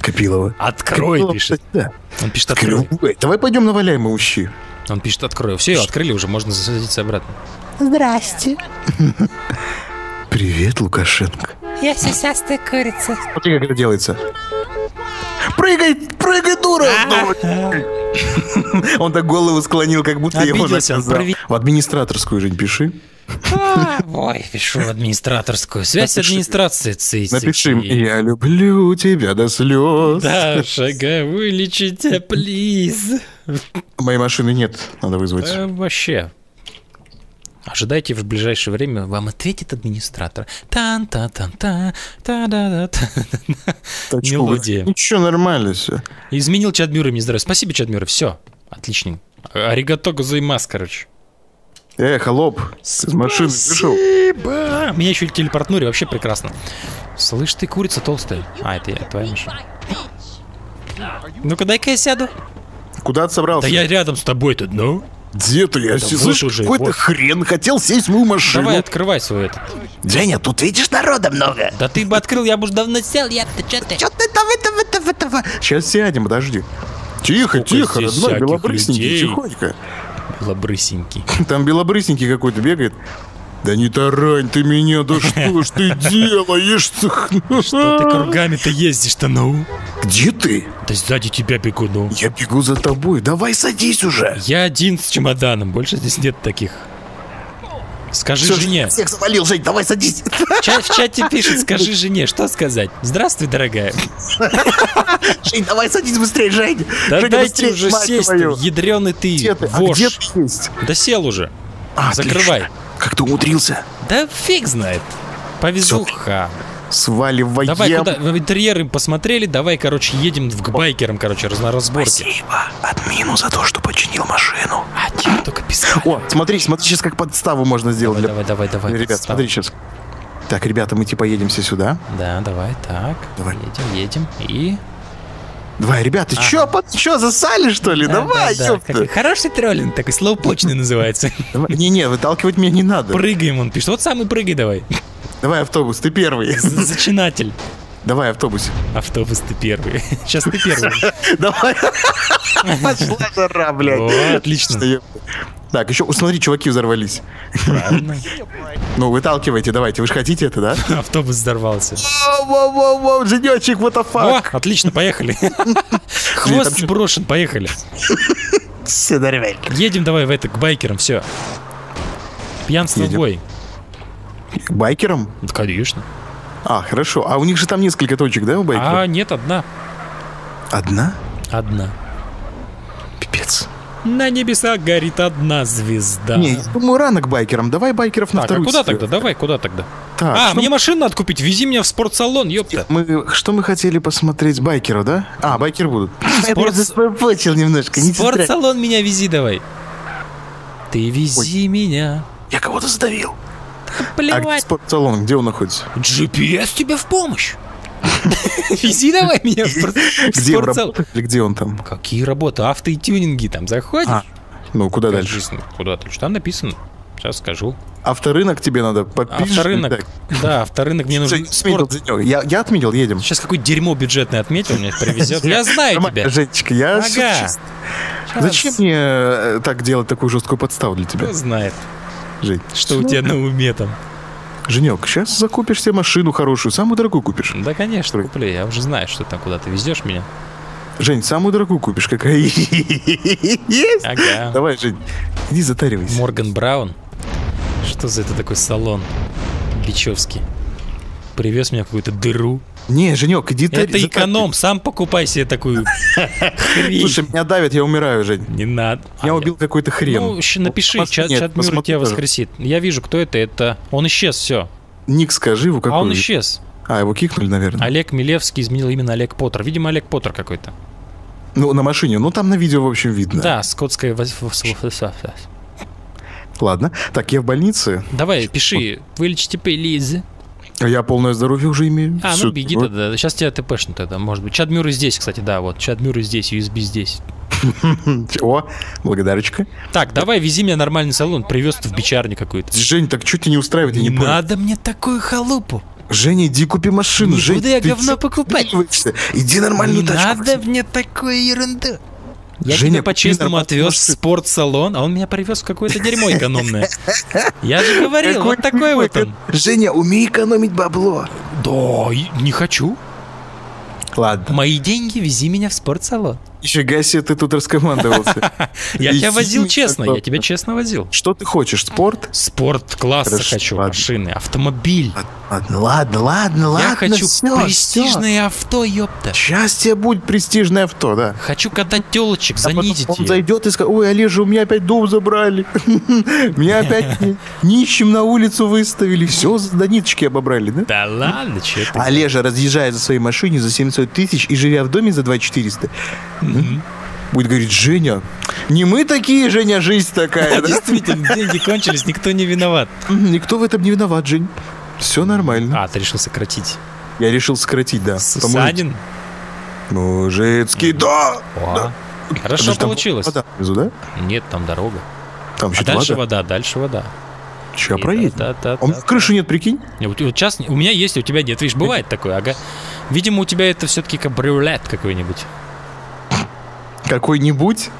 A: Копилова.
B: Открой,
A: Копилова,
B: пишет.
A: кстати, Да.
B: Он пишет открой.
A: Открой. Давай пойдем наваляем ущи.
B: Он пишет открой. Все, открыли уже, можно засадиться обратно.
C: Здрасте. <laughs>
A: Привет, Лукашенко.
C: Я сисястая курица.
A: Смотри, как это делается. Прыгай, прыгай, дура! <laughs> Он так голову склонил, как будто его наказал. В администраторскую, Жень, пиши. <laughs>
B: Ой, пишу в администраторскую. Связь
A: Напиши.
B: администрацией. ци-
A: Напиши, я люблю тебя до слез.
B: Дашага, вылечите, плиз.
A: Моей машины нет, надо вызвать.
B: Э, Вообще. Ожидайте в ближайшее время, вам ответит администратор. тан та тан та та да да та мелодия.
A: Ничего, нормально все.
B: Изменил Чадмюра мне здоровье. Спасибо, Чадмюра, все. Отлично. Аригато гозаймас, короче.
A: Э, холоп, из машины.
B: Спасибо. Меня еще телепортнули, вообще прекрасно. Слышь, ты курица толстая. А, это я, твоя машина. Ну-ка, дай-ка я сяду.
A: Куда ты собрался?
B: Да я рядом с тобой тут, ну.
A: Где ты? Я
B: Да
A: си-
B: вот
A: слышь,
B: уже,
A: какой-то
B: вот.
A: хрен хотел сесть в мою машину.
B: Давай, открывай свой этот.
A: Женя, тут видишь народа много.
B: Да ты бы открыл, я бы уже давно сел, я ты чё ты?
A: Что ты там это, это, это, это? Сейчас сядем, подожди. Тихо,
B: Сколько
A: тихо, родной, белобрысненький, тихонько.
B: Лобрысенький. <laughs>
A: Там белобрысненький какой-то бегает. Да не тарань ты меня, да <laughs> что ж ты делаешь?
B: Что ты кругами-то ездишь-то, ну?
A: Где ты?
B: Да сзади тебя бегу, ну.
A: Я бегу за тобой. Давай садись уже.
B: Я один с чемоданом, больше здесь нет таких. Скажи
A: Всё,
B: жене.
A: Всех завалил, Жень, давай садись.
B: Ча- в чате пишет, скажи жене, что сказать? Здравствуй, дорогая.
A: Жень, давай садись быстрее, Жень.
B: Да
A: Женя,
B: дайте
A: быстрее,
B: уже сесть,
A: твою.
B: ядреный ты,
A: Где ты? А где ты есть?
B: Да сел уже.
A: Отлично.
B: Закрывай.
A: Как ты умудрился?
B: Да фиг знает. Повезуха.
A: Сваливаем.
B: Давай куда? В интерьеры посмотрели, давай, короче, едем в, к байкерам, короче, разноразборки.
A: Спасибо админу за то, что починил машину.
B: А, тихо, только писка.
A: О, смотри, смотри, сейчас как подставу можно сделать.
B: Давай,
A: для-
B: давай, давай, давай.
A: Ребят,
B: подстав.
A: смотри сейчас. Так, ребята, мы типа едемся сюда.
B: Да, давай, так.
A: Давай.
B: Едем, едем. И...
A: Давай, ребята,
B: Ага.
A: чё, под, чё, засали, что ли?
B: Да,
A: Давай,
B: да, да. Какой Хороший троллинг, такой слоупочный <laughs> называется.
A: Не-не, выталкивать меня не надо.
B: Прыгаем, он пишет. Вот самый прыгай давай.
A: Давай, автобус, ты первый.
B: За- Зачинатель.
A: Давай, автобус.
B: Автобус ты первый. <laughs> Сейчас ты первый. <laughs>
A: Давай. <laughs> Пошла жара, блядь.
B: О, отлично.
A: Так, еще, смотри, чуваки взорвались.
B: Правильно.
A: Ну, выталкивайте, давайте. Вы же хотите это, да?
B: Автобус взорвался.
A: Воу-воу-воу, женечек, what the
B: О,
A: fuck?
B: отлично, поехали. Хвост сброшен, поехали.
A: Все.
B: Едем давай в это, к байкерам, все. Пьянство в бой.
A: К байкерам?
B: Конечно.
A: А, хорошо. А у них же там несколько точек, да, у байкеров?
B: А нет, одна.
A: Одна?
B: Одна.
A: Пипец.
B: На небесах горит одна звезда.
A: Не, думаю, рано к байкерам. Давай байкеров на
B: Так, а
A: вторую
B: куда
A: серию.
B: тогда? Давай, куда тогда?
A: Так,
B: а, мне машину надо купить, вези меня в спортсалон, ёпта.
A: мы, что мы хотели посмотреть байкеров, да? А, байкер будут. <laughs>
B: Спорт-
A: Я запропочил немножко, не.
B: Спортсалон меня вези давай. Ты вези меня.
A: Я кого-то задавил. А где
B: Плевать.
A: спортсалон? Где он находится?
B: GPS тебе в помощь. Вези <laughs> давай меня в спортзал.
A: где он там?
B: Какие работы? Авто и тюнинги там заходишь?
A: А, ну, куда дальше?
B: Куда? Что там написано? Сейчас скажу.
A: Авторынок тебе надо подпишешь?
B: Авторынок. Да, авторынок мне нужен спорт.
A: Я, я отметил, едем.
B: Сейчас какое дерьмо бюджетное отметил, мне привезет. Я знаю тебя.
A: Женечка, я
B: Ага.
A: Зачем мне э, так делать такую жесткую подставу для тебя,
B: Кто знает,
A: Жень?
B: что у тебя на уме там.
A: Женек, сейчас закупишь себе машину хорошую, самую дорогую купишь.
B: Да, конечно, куплю. Я уже знаю, что там куда ты везешь меня.
A: Жень, самую дорогую купишь, какая есть.
B: Ага.
A: Давай, Жень, иди затаривайся.
B: Морган Браун. Что за это такой салон? Бичевский. Привез меня в какую-то дыру.
A: Не, Женек, иди тари-
B: Это эконом, сам покупай себе такую хрень.
A: Слушай, меня давят, я умираю, Жень.
B: Не надо.
A: Я
B: А,
A: убил какой-то хрен.
B: Ну, напиши, чат,
A: посмотри
B: тебя воскресит. Я вижу, кто это. Это он исчез, все.
A: Ник скажи, его какой?
B: А он исчез.
A: А, его кикнули, наверное.
B: Олег Милевский изменил именно Олег Поттер. Видимо, Олег Поттер какой-то.
A: Ну, на машине. Ну, там на видео, в общем, видно.
B: Да, скотская...
A: Ладно. Так, я в больнице.
B: Давай, пиши. Вылечите Лизы.
A: А Я полное здоровье уже имею.
B: А,
A: Всё,
B: ну беги
A: вот.
B: тогда. Сейчас тебя ТПшно тогда, может быть. Чат Мюррей здесь, кстати, да, вот. Чат Мюррей здесь, USB здесь. <laughs>
A: О, благодарочка.
B: Так, давай, вези меня нормальный салон. Привез в бичарню какую-то.
A: Жень, так что тебя не устраивает? Я
B: Не надо мне такую халупу.
A: Женя, иди купи машину.
B: Не
A: Жень,
B: буду я говно покупать.
A: Иди нормальную
B: Не
A: тачку.
B: надо мне такую ерунду. Я
A: Женя,
B: тебя по-честному отвез в спортсалон, а он меня привез в какое-то дерьмо экономное. Я же говорил,
A: Какой
B: вот такой вот он.
A: Женя, умей экономить бабло.
B: Да, не хочу.
A: Ладно.
B: Мои деньги вези меня в спортсалон.
A: Нифига себе, ты тут раскомандовался. <laughs>
B: Я тебя возил честно, я тебя честно возил.
A: Что ты хочешь, спорт?
B: Спорт класса хочу, машины, автомобиль.
A: Ладно, ладно, ладно, ладно.
B: Я хочу престижное авто, ёпта.
A: Сейчас тебе будет престижное авто, да.
B: Хочу катать телочек,
A: А
B: занизить
A: Он зайдет и скажет, ой, Олежа, у меня опять дом забрали. <laughs> Меня опять <laughs> ни- нищим на улицу выставили. Все, до ниточки обобрали, да?
B: Да ладно, че ты.
A: Олежа разъезжает за своей машине за 700 тысяч и живя в доме за 2400. Будет говорить, Женя, не мы такие, Женя, жизнь такая. да?»
B: Действительно, деньги кончились, никто не виноват.
A: Никто в этом не виноват, Жень. Все нормально.
B: А, ты решил сократить.
A: Я решил сократить, да.
B: Сусанин?
A: Мужицкий, да!
B: О, Хорошо
A: Подожди,
B: получилось.
A: Вода внизу, да?
B: Нет, там дорога.
A: Там
B: А
A: еще
B: дальше
A: вода.
B: вода, дальше вода.
A: Сейчас
B: И
A: проедем.
B: та-та-та-та.
A: А у меня крыши нет, прикинь?
B: Вот вот сейчас у меня есть, у тебя нет. Видишь, бывает такое, ага. Видимо, у тебя это все-таки кабриолет какой-нибудь.
A: Какой-нибудь.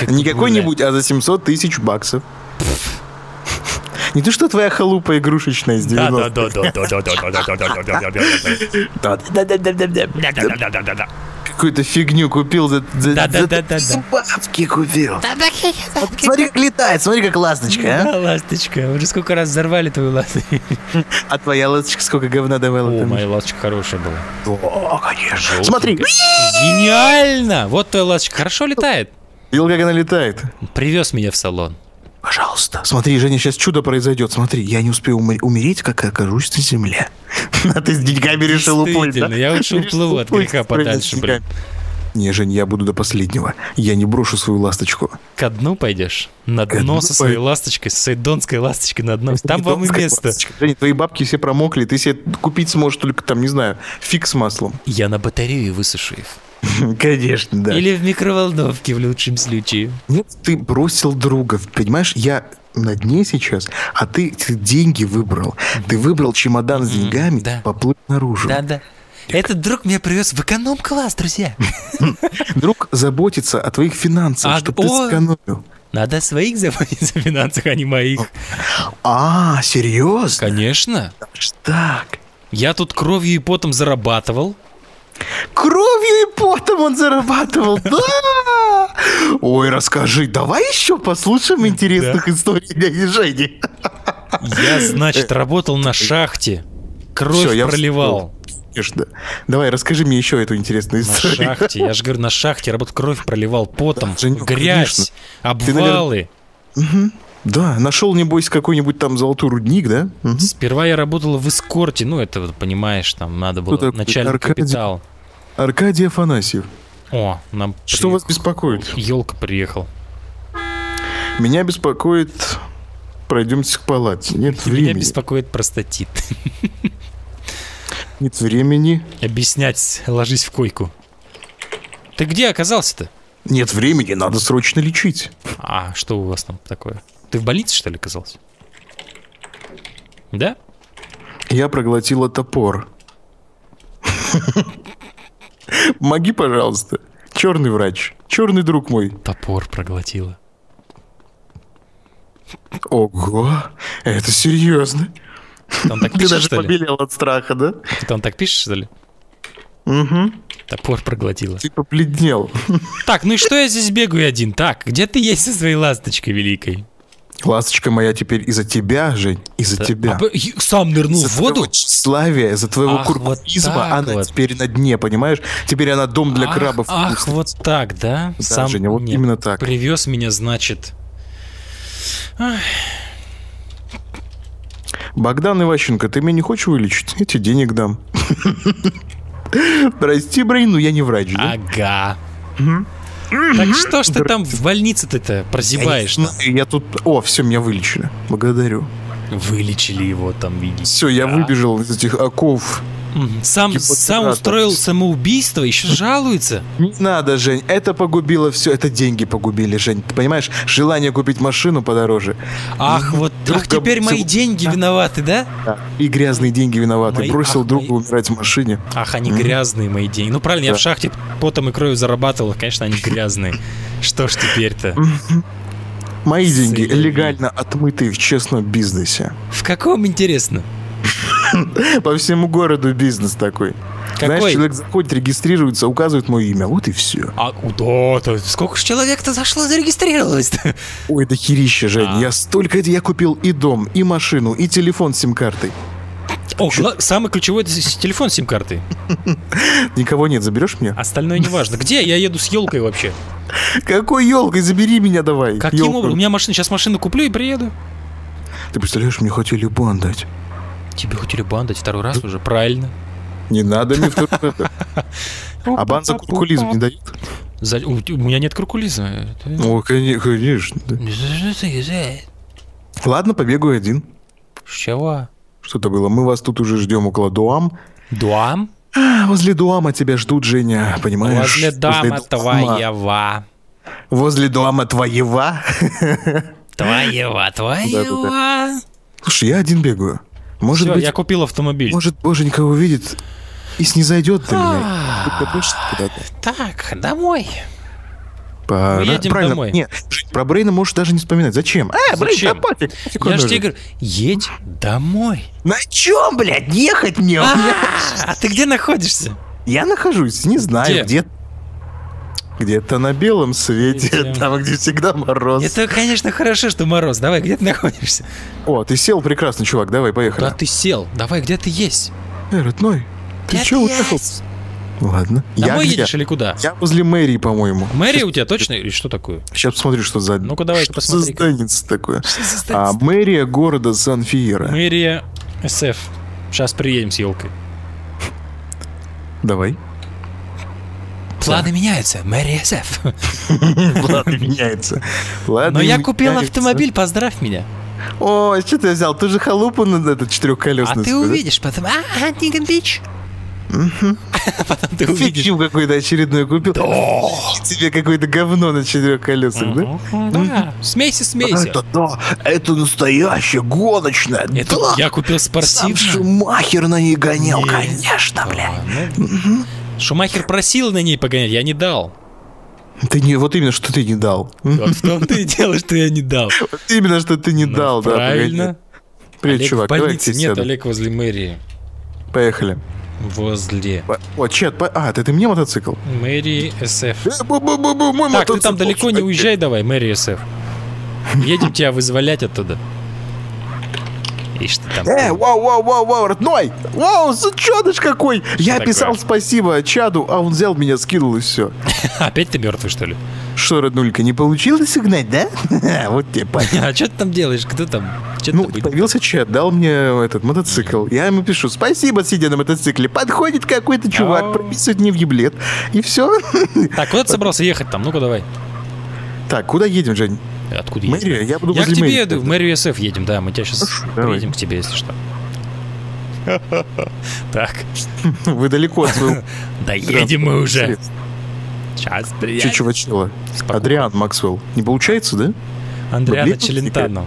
B: Как
A: не какой-нибудь, а за 700 тысяч баксов. Не то, что твоя халупа игрушечная из
B: 90-х.
A: Какую-то фигню купил за, за,
B: Да-да-да-да-да.
A: за бабки купил. Смотри, как летает, смотри, как ласточка,
B: Да, ласточка. Уже сколько раз взорвали твою ласточку.
A: а? А твоя ласточка сколько говна давала?
B: О, моя ласточка хорошая была.
A: О, конечно. Смотри,
B: Гениально! Вот твоя ласточка хорошо летает.
A: видел, как она летает?
B: Привез меня в салон.
A: Пожалуйста. Смотри, Женя, сейчас чудо произойдет. Смотри, я не успею уме- умереть, как окажусь на земле. <laughs> А ты с деньгами решил уплыть, да?
B: Я лучше уплыву от греха подальше, блин.
A: Не, Жень, я буду до последнего. Я не брошу свою ласточку.
B: Ко дну пойдешь? На дно со своей
A: пойду.
B: ласточкой, со своей донской ласточкой на дно. Там вам и место.
A: ласточка. Женя, твои бабки все промокли, ты себе купить сможешь только там, не знаю, фиг с маслом.
B: Я на батарею высушу их. <laughs>
A: Конечно, да.
B: Или в микроволновке в лучшем случае.
A: Нет, ты бросил друга, понимаешь? Я на дне сейчас, а ты, ты деньги выбрал. Ты выбрал чемодан с деньгами,
B: да.
A: поплыл наружу.
B: Да-да. Этот друг меня привез в эконом-класс, друзья. <laughs>
A: Друг заботится о твоих финансах,
B: А,
A: чтобы ты сэкономил.
B: Надо своих заботиться о финансах, а не моих.
A: А, серьезно?
B: Конечно.
A: Так.
B: Я тут кровью и потом зарабатывал.
A: Кровью и потом он зарабатывал, <laughs> да! Ой, расскажи, давай еще послушаем интересных историй дяди Жени.
B: Я, <laughs> значит, работал на шахте. Кровь
A: Всё, я
B: проливал.
A: Конечно. Давай, расскажи мне еще эту интересную
B: На
A: историю.
B: шахте. Я же говорю, на шахте работал, кровь проливал потом.
A: Да, Женек,
B: Грязь, обвалы.
A: Да, нашел, небось, какой-нибудь там золотой рудник, да? Мгм.
B: Сперва я работал в эскорте. Ну, это, вот, понимаешь, там надо было
A: такой
B: начальный
A: Аркадий?
B: капитал.
A: Аркадий Афанасьев.
B: О, нам
A: Что вас беспокоит?
B: Елка приехал.
A: Меня беспокоит... Пройдемте к палате. Нет
B: Меня
A: времени.
B: беспокоит простатит. <laughs>
A: Нет времени.
B: Объяснять, ложись в койку. Ты где оказался-то?
A: Нет времени, надо срочно лечить.
B: А что у вас там такое? Ты в больнице, что ли, оказался? Да?
A: Я проглотила топор. Помоги, пожалуйста. Черный врач. Черный друг мой.
B: Топор проглотила.
A: Ого, это серьезно.
B: Ты там так <laughs>
A: Ты
B: пишешь,
A: даже
B: что ли?
A: побелел от страха, да?
B: Ты там так пишешь, что ли?
A: Угу.
B: Топор проглотила.
A: Ты побледнел. <laughs>
B: Так, ну и что я здесь бегаю один? Так, где ты есть со своей ласточкой великой?
A: Ласточка моя теперь из-за тебя, Жень, из-за тебя.
B: А, сам нырнул
A: За
B: в воду?
A: твоего тщеславия, за твоего
B: Ах, вот
A: куркулизма,
B: так
A: она
B: вот.
A: теперь на дне, понимаешь? Теперь она дом для
B: ах,
A: крабов.
B: Ах, вот так, да?
A: Да, Женя, вот именно так.
B: Привез меня, значит.
A: Богдан Иващенко, ты меня не хочешь вылечить? Я тебе денег дам. Прости, Брейн, но я не врач?
B: Ага. Так что ж ты там в больнице-то прозябаешь?
A: Я тут... О, все, меня вылечили. Благодарю.
B: Вылечили его там, видите.
A: Все, я выбежал из этих оков.
B: Сам,
A: Гиппократа.
B: сам устроил самоубийство, еще <laughs> жалуется.
A: Не надо, Жень, это погубило все, это деньги погубили, Жень. Ты понимаешь, желание купить машину подороже.
B: Ах, вот,
A: Друга
B: ах, теперь мои деньги виноваты, да?
A: Да. И грязные деньги виноваты.
B: Мои-
A: Бросил
B: ах,
A: друга
B: мои-
A: умирать в машине.
B: Ах, они грязные, мои деньги. Ну, правильно, я в
A: Да.
B: шахте потом и кровью зарабатывал, конечно, они <laughs> грязные. Что ж теперь-то?
A: Мои деньги легально отмытые в честном бизнесе.
B: В каком, интересно? <laughs>
A: По всему городу бизнес такой. Знаешь,
B: Какой?
A: человек заходит, регистрируется, указывает мое имя. Вот и все.
B: А, да, то сколько ж человек-то зашло, зарегистрировалось-то?
A: Ой, да херище, Жень.
B: А.
A: Я столько... Я купил и дом, и машину, и телефон с сим-картой.
B: О, гла- самый ключевой это телефон с сим-картой.
A: Никого нет, заберешь мне?
B: Остальное не важно. Где? Я еду с елкой вообще.
A: Какой елкой? Забери меня давай.
B: Каким
A: Ёлку.
B: образом? У меня машина, сейчас машину куплю и приеду.
A: Ты представляешь, мне хотели бан дать.
B: Тебе хотели бан дать второй раз уже, правильно.
A: Не надо мне второй. <laughs> А бан за куркулизм не дают?
B: За- У, меня нет куркулизма.
A: Коне- конечно. Ладно, побегу один.
B: С чего?
A: Что-то было. Мы вас тут уже ждем около Дуам.
B: Дуам?
A: А, возле Дуама тебя ждут, Женя, понимаешь?
B: Возле
A: Дуама.
B: твоего.
A: Возле Дуама твоего.
B: Твоего, твоего.
A: Слушай, я один бегаю. Может
B: Все,
A: быть,
B: я купил автомобиль.
A: может, боженька увидит и снизойдет до меня.
B: Так, домой.
A: Пора-
B: едем
A: Правильно.
B: домой.
A: Нет, про Брейна можешь даже не вспоминать. Зачем? А, Брейн,
B: Зачем?
A: да пофиг.
B: Я же тебе говорю, едь домой.
A: На чем, блядь, ехать мне? Меня-
B: А ты где находишься?
A: Я нахожусь, не знаю,
B: Где?
A: где. Где-то на белом свете,
B: Где?
A: там, где всегда мороз.
B: Это, конечно, хорошо, что мороз. Давай, где ты находишься?
A: О, ты сел прекрасно, чувак, давай, поехали.
B: Да ты сел. Давай, где ты есть?
A: Эй, родной, ты че уехал?
B: есть?
A: Ладно.
B: Домой
A: я где?
B: едешь или куда?
A: Я возле мэрии, по-моему.
B: Мэрия у тебя точно? Или что такое?
A: Сейчас посмотрю, что за...
B: Ну-ка, давай-ка
A: что
B: посмотри.
A: за зданица такое? А, мэрия города Сан-Фиера.
B: Мэрия СФ. Сейчас приедем с елкой.
A: Давай.
C: Планы меняются, Мэри СФ. <laughs>
A: Ладно, меняется. Ладно,
B: Но я купил автомобиль, поздравь меня.
A: О, что ты взял? Ты же халупу на этот четырехколесный.
C: А ты увидишь потом. А, Хантингтон Бич.
B: Потом ты увидишь.
A: Фичу какой-то очередной купил. <laughs> Тебе какое-то говно на четырех колесах, да?
B: Да, смейся, смейся.
A: Это да, это настоящая гоночная.
B: Это
A: да.
B: я купил
A: Сам
B: спортивную.
A: Шумахер на ней гонял,
B: Нет.
A: конечно, блядь.
B: Ну, Шумахер просил на ней погонять, я не дал.
A: Ты не, вот именно, что ты не дал.
B: Вот в том-то и дело, что я не дал. <laughs>
A: Вот именно, что ты не
B: Ну,
A: дал, да.
B: Правильно.
A: Привет,
B: Олег
A: чувак.
B: в
A: давай
B: больнице нет. Олег возле мэрии.
A: Поехали.
B: Возле
A: О, чет, а, это ты мне мотоцикл?
B: мэрии СФ.
A: Э,
B: Так, ты там далеко не уезжай давай, мэрия СФ. Едем тебя вызволять оттуда. Ишь ты там.
A: Э, вау, вау, вау, вау, родной! Вау, зачадыш какой! Я
B: такое?
A: писал спасибо Чаду, а он взял меня, скинул и все. <laughs>
B: Опять ты мертвый, что ли?
A: Что, роднулька, не получилось согнать, да? <laughs> Вот тебе. <laughs>
B: А что ты там делаешь? Кто там? Чё
A: Ну,
B: ты будешь?
A: появился чат, дал мне этот мотоцикл. Я ему пишу, спасибо, сидя на мотоцикле. Подходит какой-то чувак, прописывает мне в еблет. И все.
B: Так, куда ты собрался ехать там? Ну-ка давай.
A: Так, куда едем, Жень?
B: Откуда едем?
A: Мэрия? Я буду
B: Я к тебе еду, в мэрию СФ едем, да, мы тебя сейчас приедем к тебе, если что. <laughs> Так, <laughs>
A: Вы далеко от своего <laughs>
B: да едем мы уже. Сейчас
A: Че,
B: приедем.
A: чувачила?
B: Спокойно.
A: Адриан Максвелл. Не получается, да?
B: Андриана Челентано.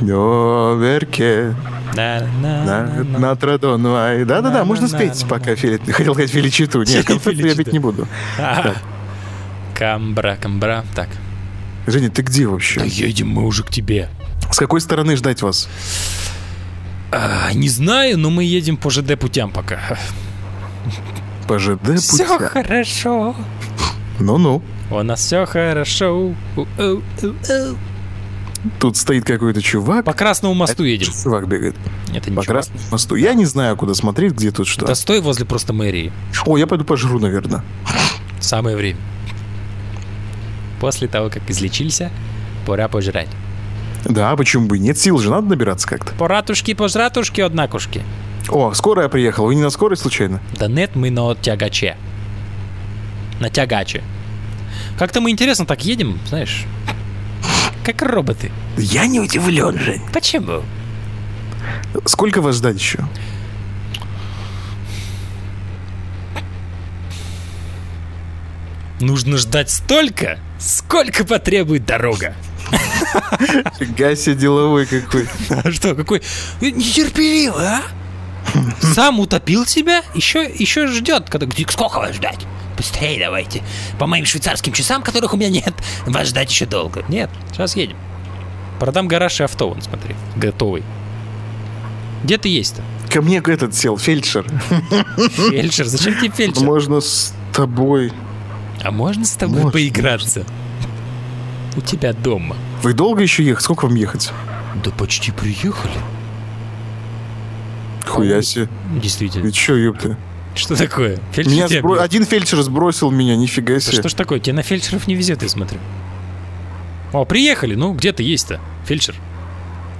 A: Доверке. На, Традонвай. Да-да-да, можно спеть, пока. <laughs> Хотел сказать Филичиту. Нет, <laughs> я петь не буду.
B: Камбра, камбра. Так.
A: Женя, ты где вообще?
B: Да едем мы уже к тебе.
A: С какой стороны ждать вас?
B: А, не знаю, но мы едем по ЖД путям пока.
A: По ЖД
B: Все
A: путя.
B: хорошо.
A: Ну-ну.
B: У нас все хорошо. У-у-у-у.
A: Тут стоит какой-то чувак.
B: По Красному мосту едем.
A: Чувак бегает.
B: Это не
A: По
B: чувак.
A: Красному мосту. Я не знаю, куда смотреть, где тут что.
B: Да стой возле просто мэрии.
A: О, я пойду пожру, наверное.
B: Самое время. После того, как излечился, пора пожрать.
A: Да, почему бы и нет? Сил же надо набираться как-то.
B: Поратушки, пожратушки, однакушки.
A: О, скорая приехала. Вы не на скорой случайно?
B: Да нет, мы на тягаче. На тягаче. Как-то мы интересно так едем, знаешь, как роботы.
A: Я не удивлен, Жень.
B: Почему?
A: Сколько вас ждать еще?
B: Нужно ждать столько, сколько потребует дорога.
A: Фига себе деловой какой.
B: А что, какой нетерпеливый, а? Сам утопил себя, еще, еще ждет, когда сколько вас ждать? Быстрее давайте. По моим швейцарским часам, которых у меня нет, вас ждать еще долго. Нет, сейчас едем. Продам гараж и авто, вон, смотри, готовый. Где ты есть-то?
A: Ко мне этот сел, фельдшер.
B: Фельдшер, зачем тебе фельдшер?
A: Можно с тобой.
B: А можно с тобой
A: Можно,
B: поиграться? У тебя дома.
A: Вы долго еще ехать? Сколько вам ехать?
B: Да почти приехали.
A: Хуя себе.
B: Действительно.
A: Ты че, ёпта? <laughs>
B: Что такое? Фельдшер
A: Меня
B: тебя
A: сбро-? Один фельдшер сбросил меня, нифига
B: Да
A: себе.
B: что ж такое? Тебе на фельдшеров не везет, я смотрю. О, приехали. Ну, где ты есть-то, фельдшер?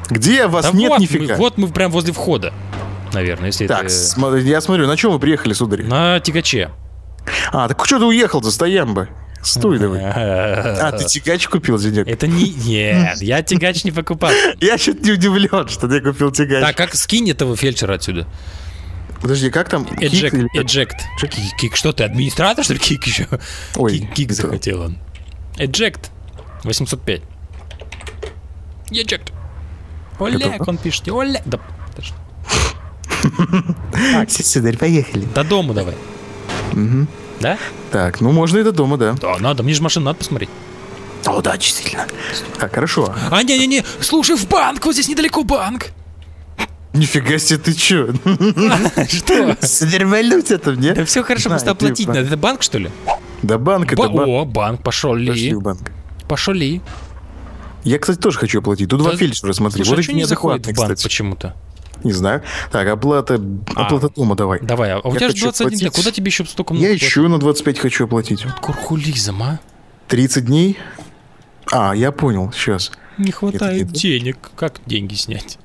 A: Где вас
B: Да
A: нет
B: вот,
A: нифига?
B: Мы, вот мы прям возле входа. Наверное, если
A: Так,
B: это...
A: смотри, я смотрю, на чем вы приехали, сударь?
B: На тягаче.
A: А, так что ты уехал за стоямба? Стой давай. <laughs> А, ты тягач купил, Зенек?
B: Это не... Нет, я тягач не покупал. <laughs>
A: Я что-то не удивлен, что ты купил тягач.
B: Так, как скинь этого фельдшера отсюда?
A: Подожди, как там?
B: Эджект. Эджект. Кик, кик, что ты, администратор, что ли, кик еще?
A: Ой,
B: Кик, кик захотел он. Эджект. 805. Эджект. Олег, он пишет. Олег. Да, подожди. <laughs>
A: Сударь, поехали.
B: До дома давай. Да?
A: Так, ну можно и до дома, да.
B: Да, надо, мне же машину надо посмотреть.
A: О, да, действительно. Так, хорошо.
B: А, не-не-не, слушай, в банк, вот здесь недалеко банк.
A: Нифига себе, ты чё?
B: Что?
A: Свервалють это мне?
B: Да все хорошо, просто оплатить
A: типа.
B: надо. Это банк, что ли?
A: Да банк это
B: Ба-
A: банк.
B: О, банк, пошел ли. Пошел ли.
A: Я, кстати, тоже хочу оплатить. Тут два фельдшера, смотри. Вот
B: а
A: эти
B: что не заходит в банк почему-то?
A: Не знаю. Так, оплата, оплата дома давай.
B: Давай, а у
A: Я
B: тебя же
A: хочу
B: 21 дня.
A: платить.
B: Куда тебе еще столько
A: Я
B: много
A: еще на 25 хочу оплатить.
B: платить? Курхулизм, а?
A: 30 дней? А, я понял, сейчас.
B: Не хватает денег. Как деньги снять?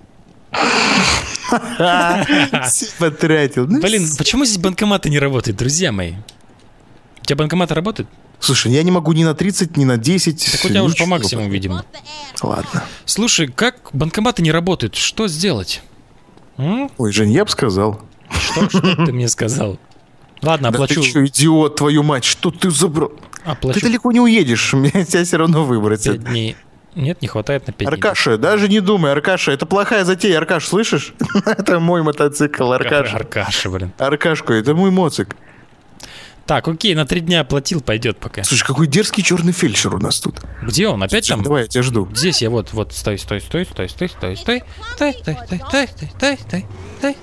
B: <laughs>
A: Потратил. Ну,
B: Блин, почему здесь банкоматы не работают, друзья мои? У тебя банкоматы работают?
A: Слушай, я не могу ни на 30, ни на 10.
B: Так у тебя уже по максимуму, видимо.
A: Ладно.
B: Слушай, как банкоматы не работают? Что сделать? М?
A: Ой, Жень, я бы сказал.
B: Что, что ты мне сказал? Ладно,
A: Да
B: оплачу.
A: ты что, идиот, твою мать, что ты забрал?
B: Оплачу
A: Ты далеко не уедешь, <laughs> меня тебя все равно выбросят.
B: 5 дней. Нет, не хватает на 5 дней.
A: Аркаша, даже не думай, Аркаша, это плохая затея, Аркаш, слышишь? Это мой мотоцикл, Аркаш.
B: Аркаша, блин.
A: Аркашка, это мой моцик.
B: Так, окей, на три дня оплатил, пойдет пока.
A: Слушай, какой дерзкий черный фельдшер у нас тут.
B: Где он? Опять
A: Жень,
B: там?
A: Давай, я тебя жду.
B: Здесь я вот, вот, стой, стой, стой, стой, стой, стой, стой, стой, стой, стой, стой, стой, стой, стой, стой, стой,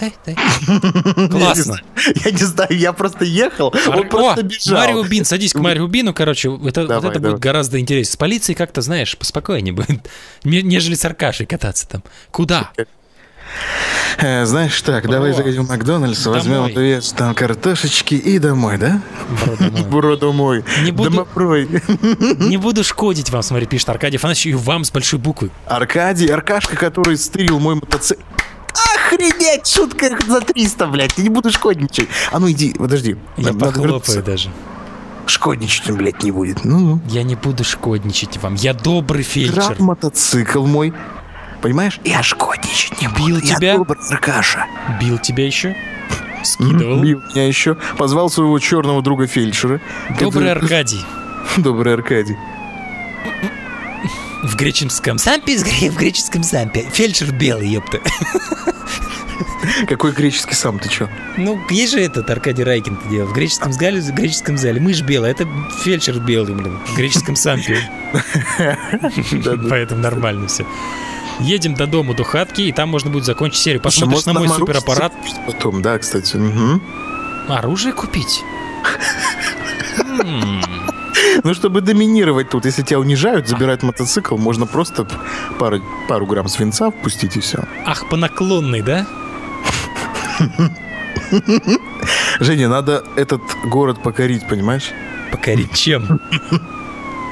B: стой, стой. Классно.
A: Я не знаю, я просто ехал, он просто бежал.
B: Марио Бин, садись к Марио Бину, короче, это, будет гораздо интереснее. С полицией как-то, знаешь, поспокойнее будет, <laughs> не- нежели с Аркашей кататься там. Куда?
A: Э, Знаешь, так,
B: Бро.
A: давай заедем в Макдональдс,
B: Домой.
A: возьмем две там картошечки и домой, да?
B: Бро, домой. Не буду-
A: Домопрой. <laughs>
B: Не буду шкодить вам, смотри, пишет Аркадий Афанасьевич, и вам с большой буквы.
A: Аркадий, Аркашка, который стырил мой мотоцикл. Охренеть, шутка за 300, блядь, я не буду шкодничать. А ну иди, подожди.
B: Я
A: Надо
B: похлопаю даже.
A: Шкодничать блядь, не будет. Ну,
B: Я не буду шкодничать вам. Я добрый фельдшер.
A: крал мотоцикл мой. Понимаешь? Я шкодничать не буду.
B: Бил
A: я
B: тебя?
A: добрый Аркаша.
B: Бил тебя еще? Скидывал.
A: Бил меня еще. Позвал своего черного друга фельдшера.
B: Добрый Аркадий. <laughs>
A: Добрый Аркадий.
B: В греческом сампе, в греческом сампе. Фельдшер белый, ёпта.
A: Какой греческий сам ты чё?
B: Ну, есть же этот Аркадий Райкин то делал. В греческом зале, в греческом зале. Мышь белая, это фельдшер белый, блин. В греческом сампе. Поэтому нормально все. Едем до дому, до хатки, и там можно будет закончить серию. Посмотришь на мой супераппарат.
A: Потом, да, кстати.
B: Оружие купить?
A: Ну, чтобы доминировать тут, если тебя унижают, забирают мотоцикл, можно просто пару, пару грамм свинца впустить и все.
B: Ах, по наклонной, да?
A: Женя, надо этот город покорить, понимаешь?
B: Покорить чем?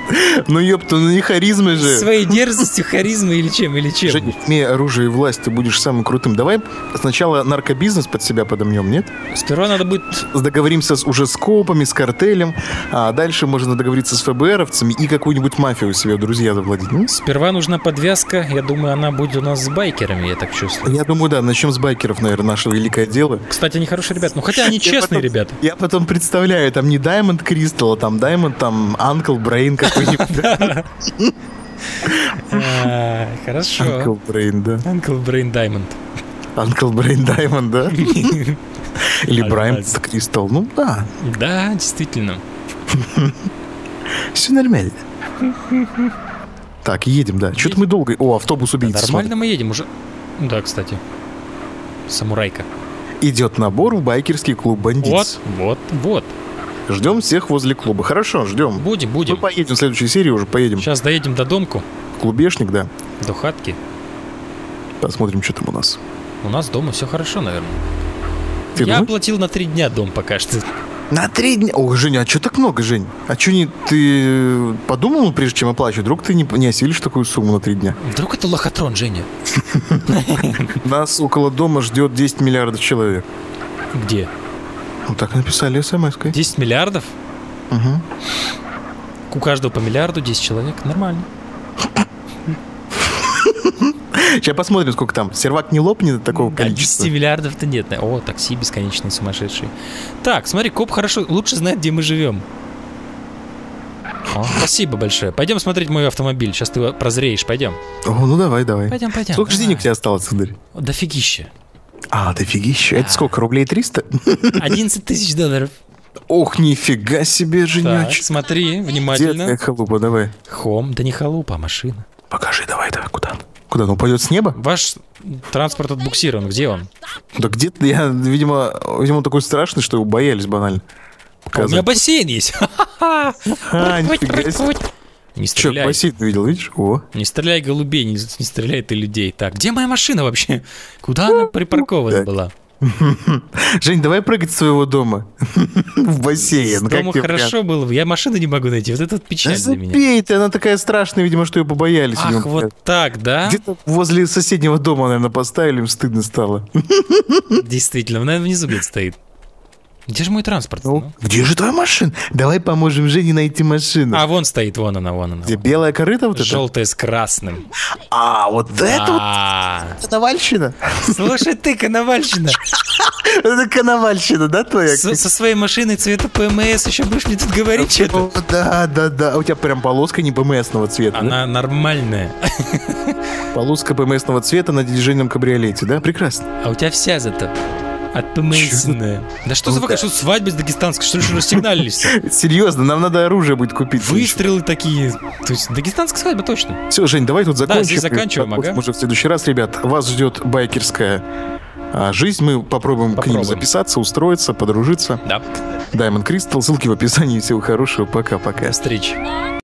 B: <laughs>
A: Ну, ёпта, ну не харизмы же.
B: Своей дерзостью, харизмой или чем? Или чем?
A: Женя, имея оружие и власть, ты будешь самым крутым. Давай сначала наркобизнес под себя подомнем, нет?
B: Сперва надо будет
A: Договоримся с, уже с копами, с картелем, а дальше можно договориться с ФБРовцами и какую-нибудь мафию себе друзья завладеть. Ну,
B: Сперва нужна подвязка. Я думаю, она будет у нас с байкерами, я так чувствую.
A: Я думаю, да, начнем с байкеров, наверное, наше великое дело.
B: Кстати, они хорошие ребята. Ну, хотя <laughs> они честные
A: потом-
B: ребята.
A: Я потом представляю, там не Diamond Crystal, а там Diamond, там Uncle Brain какой-нибудь. <laughs>
B: А, Хорошо.
A: Uncle Brain, да.
B: Uncle Brain Diamond.
A: Uncle Brain Diamond, да? <laughs> Или
B: Молодец.
A: Crystal. Ну да,
B: Да, действительно.
A: все нормально. Так, едем, да. Что-то мы долго... О, автобус убийца.
B: Нормально мы едем уже. Да, кстати. Самурайка.
A: Идет набор в байкерский клуб
B: Вот,
A: бандит.
B: вот, вот.
A: Ждем всех возле клуба. Хорошо, ждем.
B: Будем,
A: Мы
B: будем.
A: поедем в следующей серии уже поедем.
B: Сейчас доедем до домку,
A: Клубешник, да.
B: до хатки.
A: Посмотрим, что там у нас.
B: У нас дома все хорошо, наверное.
A: Ты
B: Я
A: думаешь?
B: оплатил на три дня дом пока что.
A: На три дня. Ой, Женя, а что так много, Жень? А что не ты подумал, прежде чем оплачивать? Вдруг ты не, не осилишь такую сумму на три дня?
B: Вдруг это лохотрон, Женя? <laughs>
A: Нас около дома ждет 10 миллиардов человек.
B: Где?
A: Ну так написали смс-кой.
B: 10 миллиардов?
A: Угу.
B: У каждого по миллиарду, 10 человек. Нормально.
A: Сейчас посмотрим, сколько там. Сервак не лопнет от такого
B: А
A: количества.
B: 10 миллиардов-то нет. О, такси бесконечные, сумасшедшие. Так, смотри, коп хорошо, лучше знает, где мы живем. О, спасибо большое. Пойдем смотреть мой автомобиль. Сейчас ты прозреешь. Пойдем.
A: О, ну давай, давай.
B: Пойдем, пойдем.
A: Сколько же денег у тебя осталось, сударь?
B: Дофигища.
A: А, дофигища. Это сколько, рублей 300?
B: 11 <laughs> тысяч долларов.
A: Ох, нифига себе,
B: Так,
A: Женечек.
B: смотри,
A: Где
B: внимательно.
A: твоя халупа, давай.
B: Хом, да не халупа, а машина.
A: Покажи, давай, давай, куда? Куда? Ну, упадет с неба?
B: Ваш транспорт отбуксирован. Где он?
A: Да где-то, я, видимо, видимо, он такой страшный, что его боялись банально.
B: А у меня бассейн есть. <laughs>
A: А, нифига себе.
B: Не
A: Че,
B: стреляй.
A: бассейн видел, видишь? О.
B: Не стреляй голубей, не, не стреляй ты людей. Так, где моя машина вообще? <laughs> Куда она припаркована была? <laughs>
A: Жень, давай прыгать с своего дома <laughs> в бассейн.
B: С дома хорошо было бы. Я машину не могу найти. Вот это вот
A: вариант?
B: печаль
A: Да
B: для меня.
A: забей ты, она такая страшная, видимо, что ее побоялись.
B: Ах, вот так, да?
A: Где-то возле соседнего дома, наверное, поставили, им стыдно стало.
B: Действительно, она внизу где-то стоит. Где же мой транспорт?
A: Ну,
B: ну?
A: где же твоя машина? Давай поможем Жене найти машину.
B: А, вон стоит, вон она, вон она.
A: Где белая корыта вот это?
B: Желтая с красным.
A: А, вот это вот
B: А,
A: коновальщина?
B: Слушай ты, Коновальщина,
A: Это коновальщина, да, твоя?
B: со своей машиной цвета ПМС еще будешь мне тут говорить что-то?
A: Да, да, да. А У тебя прям полоска не ПМСного цвета, да?
B: Она нормальная.
A: Полоска ПМСного цвета на дирижейном кабриолете, да? Прекрасно.
B: А у тебя вся зато от ПМСная. Да что за вака, что свадьба с дагестанской, что же рассигналились <laughs>
A: Серьезно, нам надо оружие будет купить.
B: Выстрелы такие. То есть дагестанская свадьба точно.
A: Все, Жень, давай тут закончим.
B: здесь заканчиваем, ага.
A: уже в следующий раз, ребят. Вас ждет байкерская а, жизнь. Мы попробуем, к ним
B: Попробуем.
A: записаться, устроиться, подружиться.
B: Да.
A: Diamond Crystal, ссылки в описании. Всего хорошего. Пока-пока.
B: До встречи.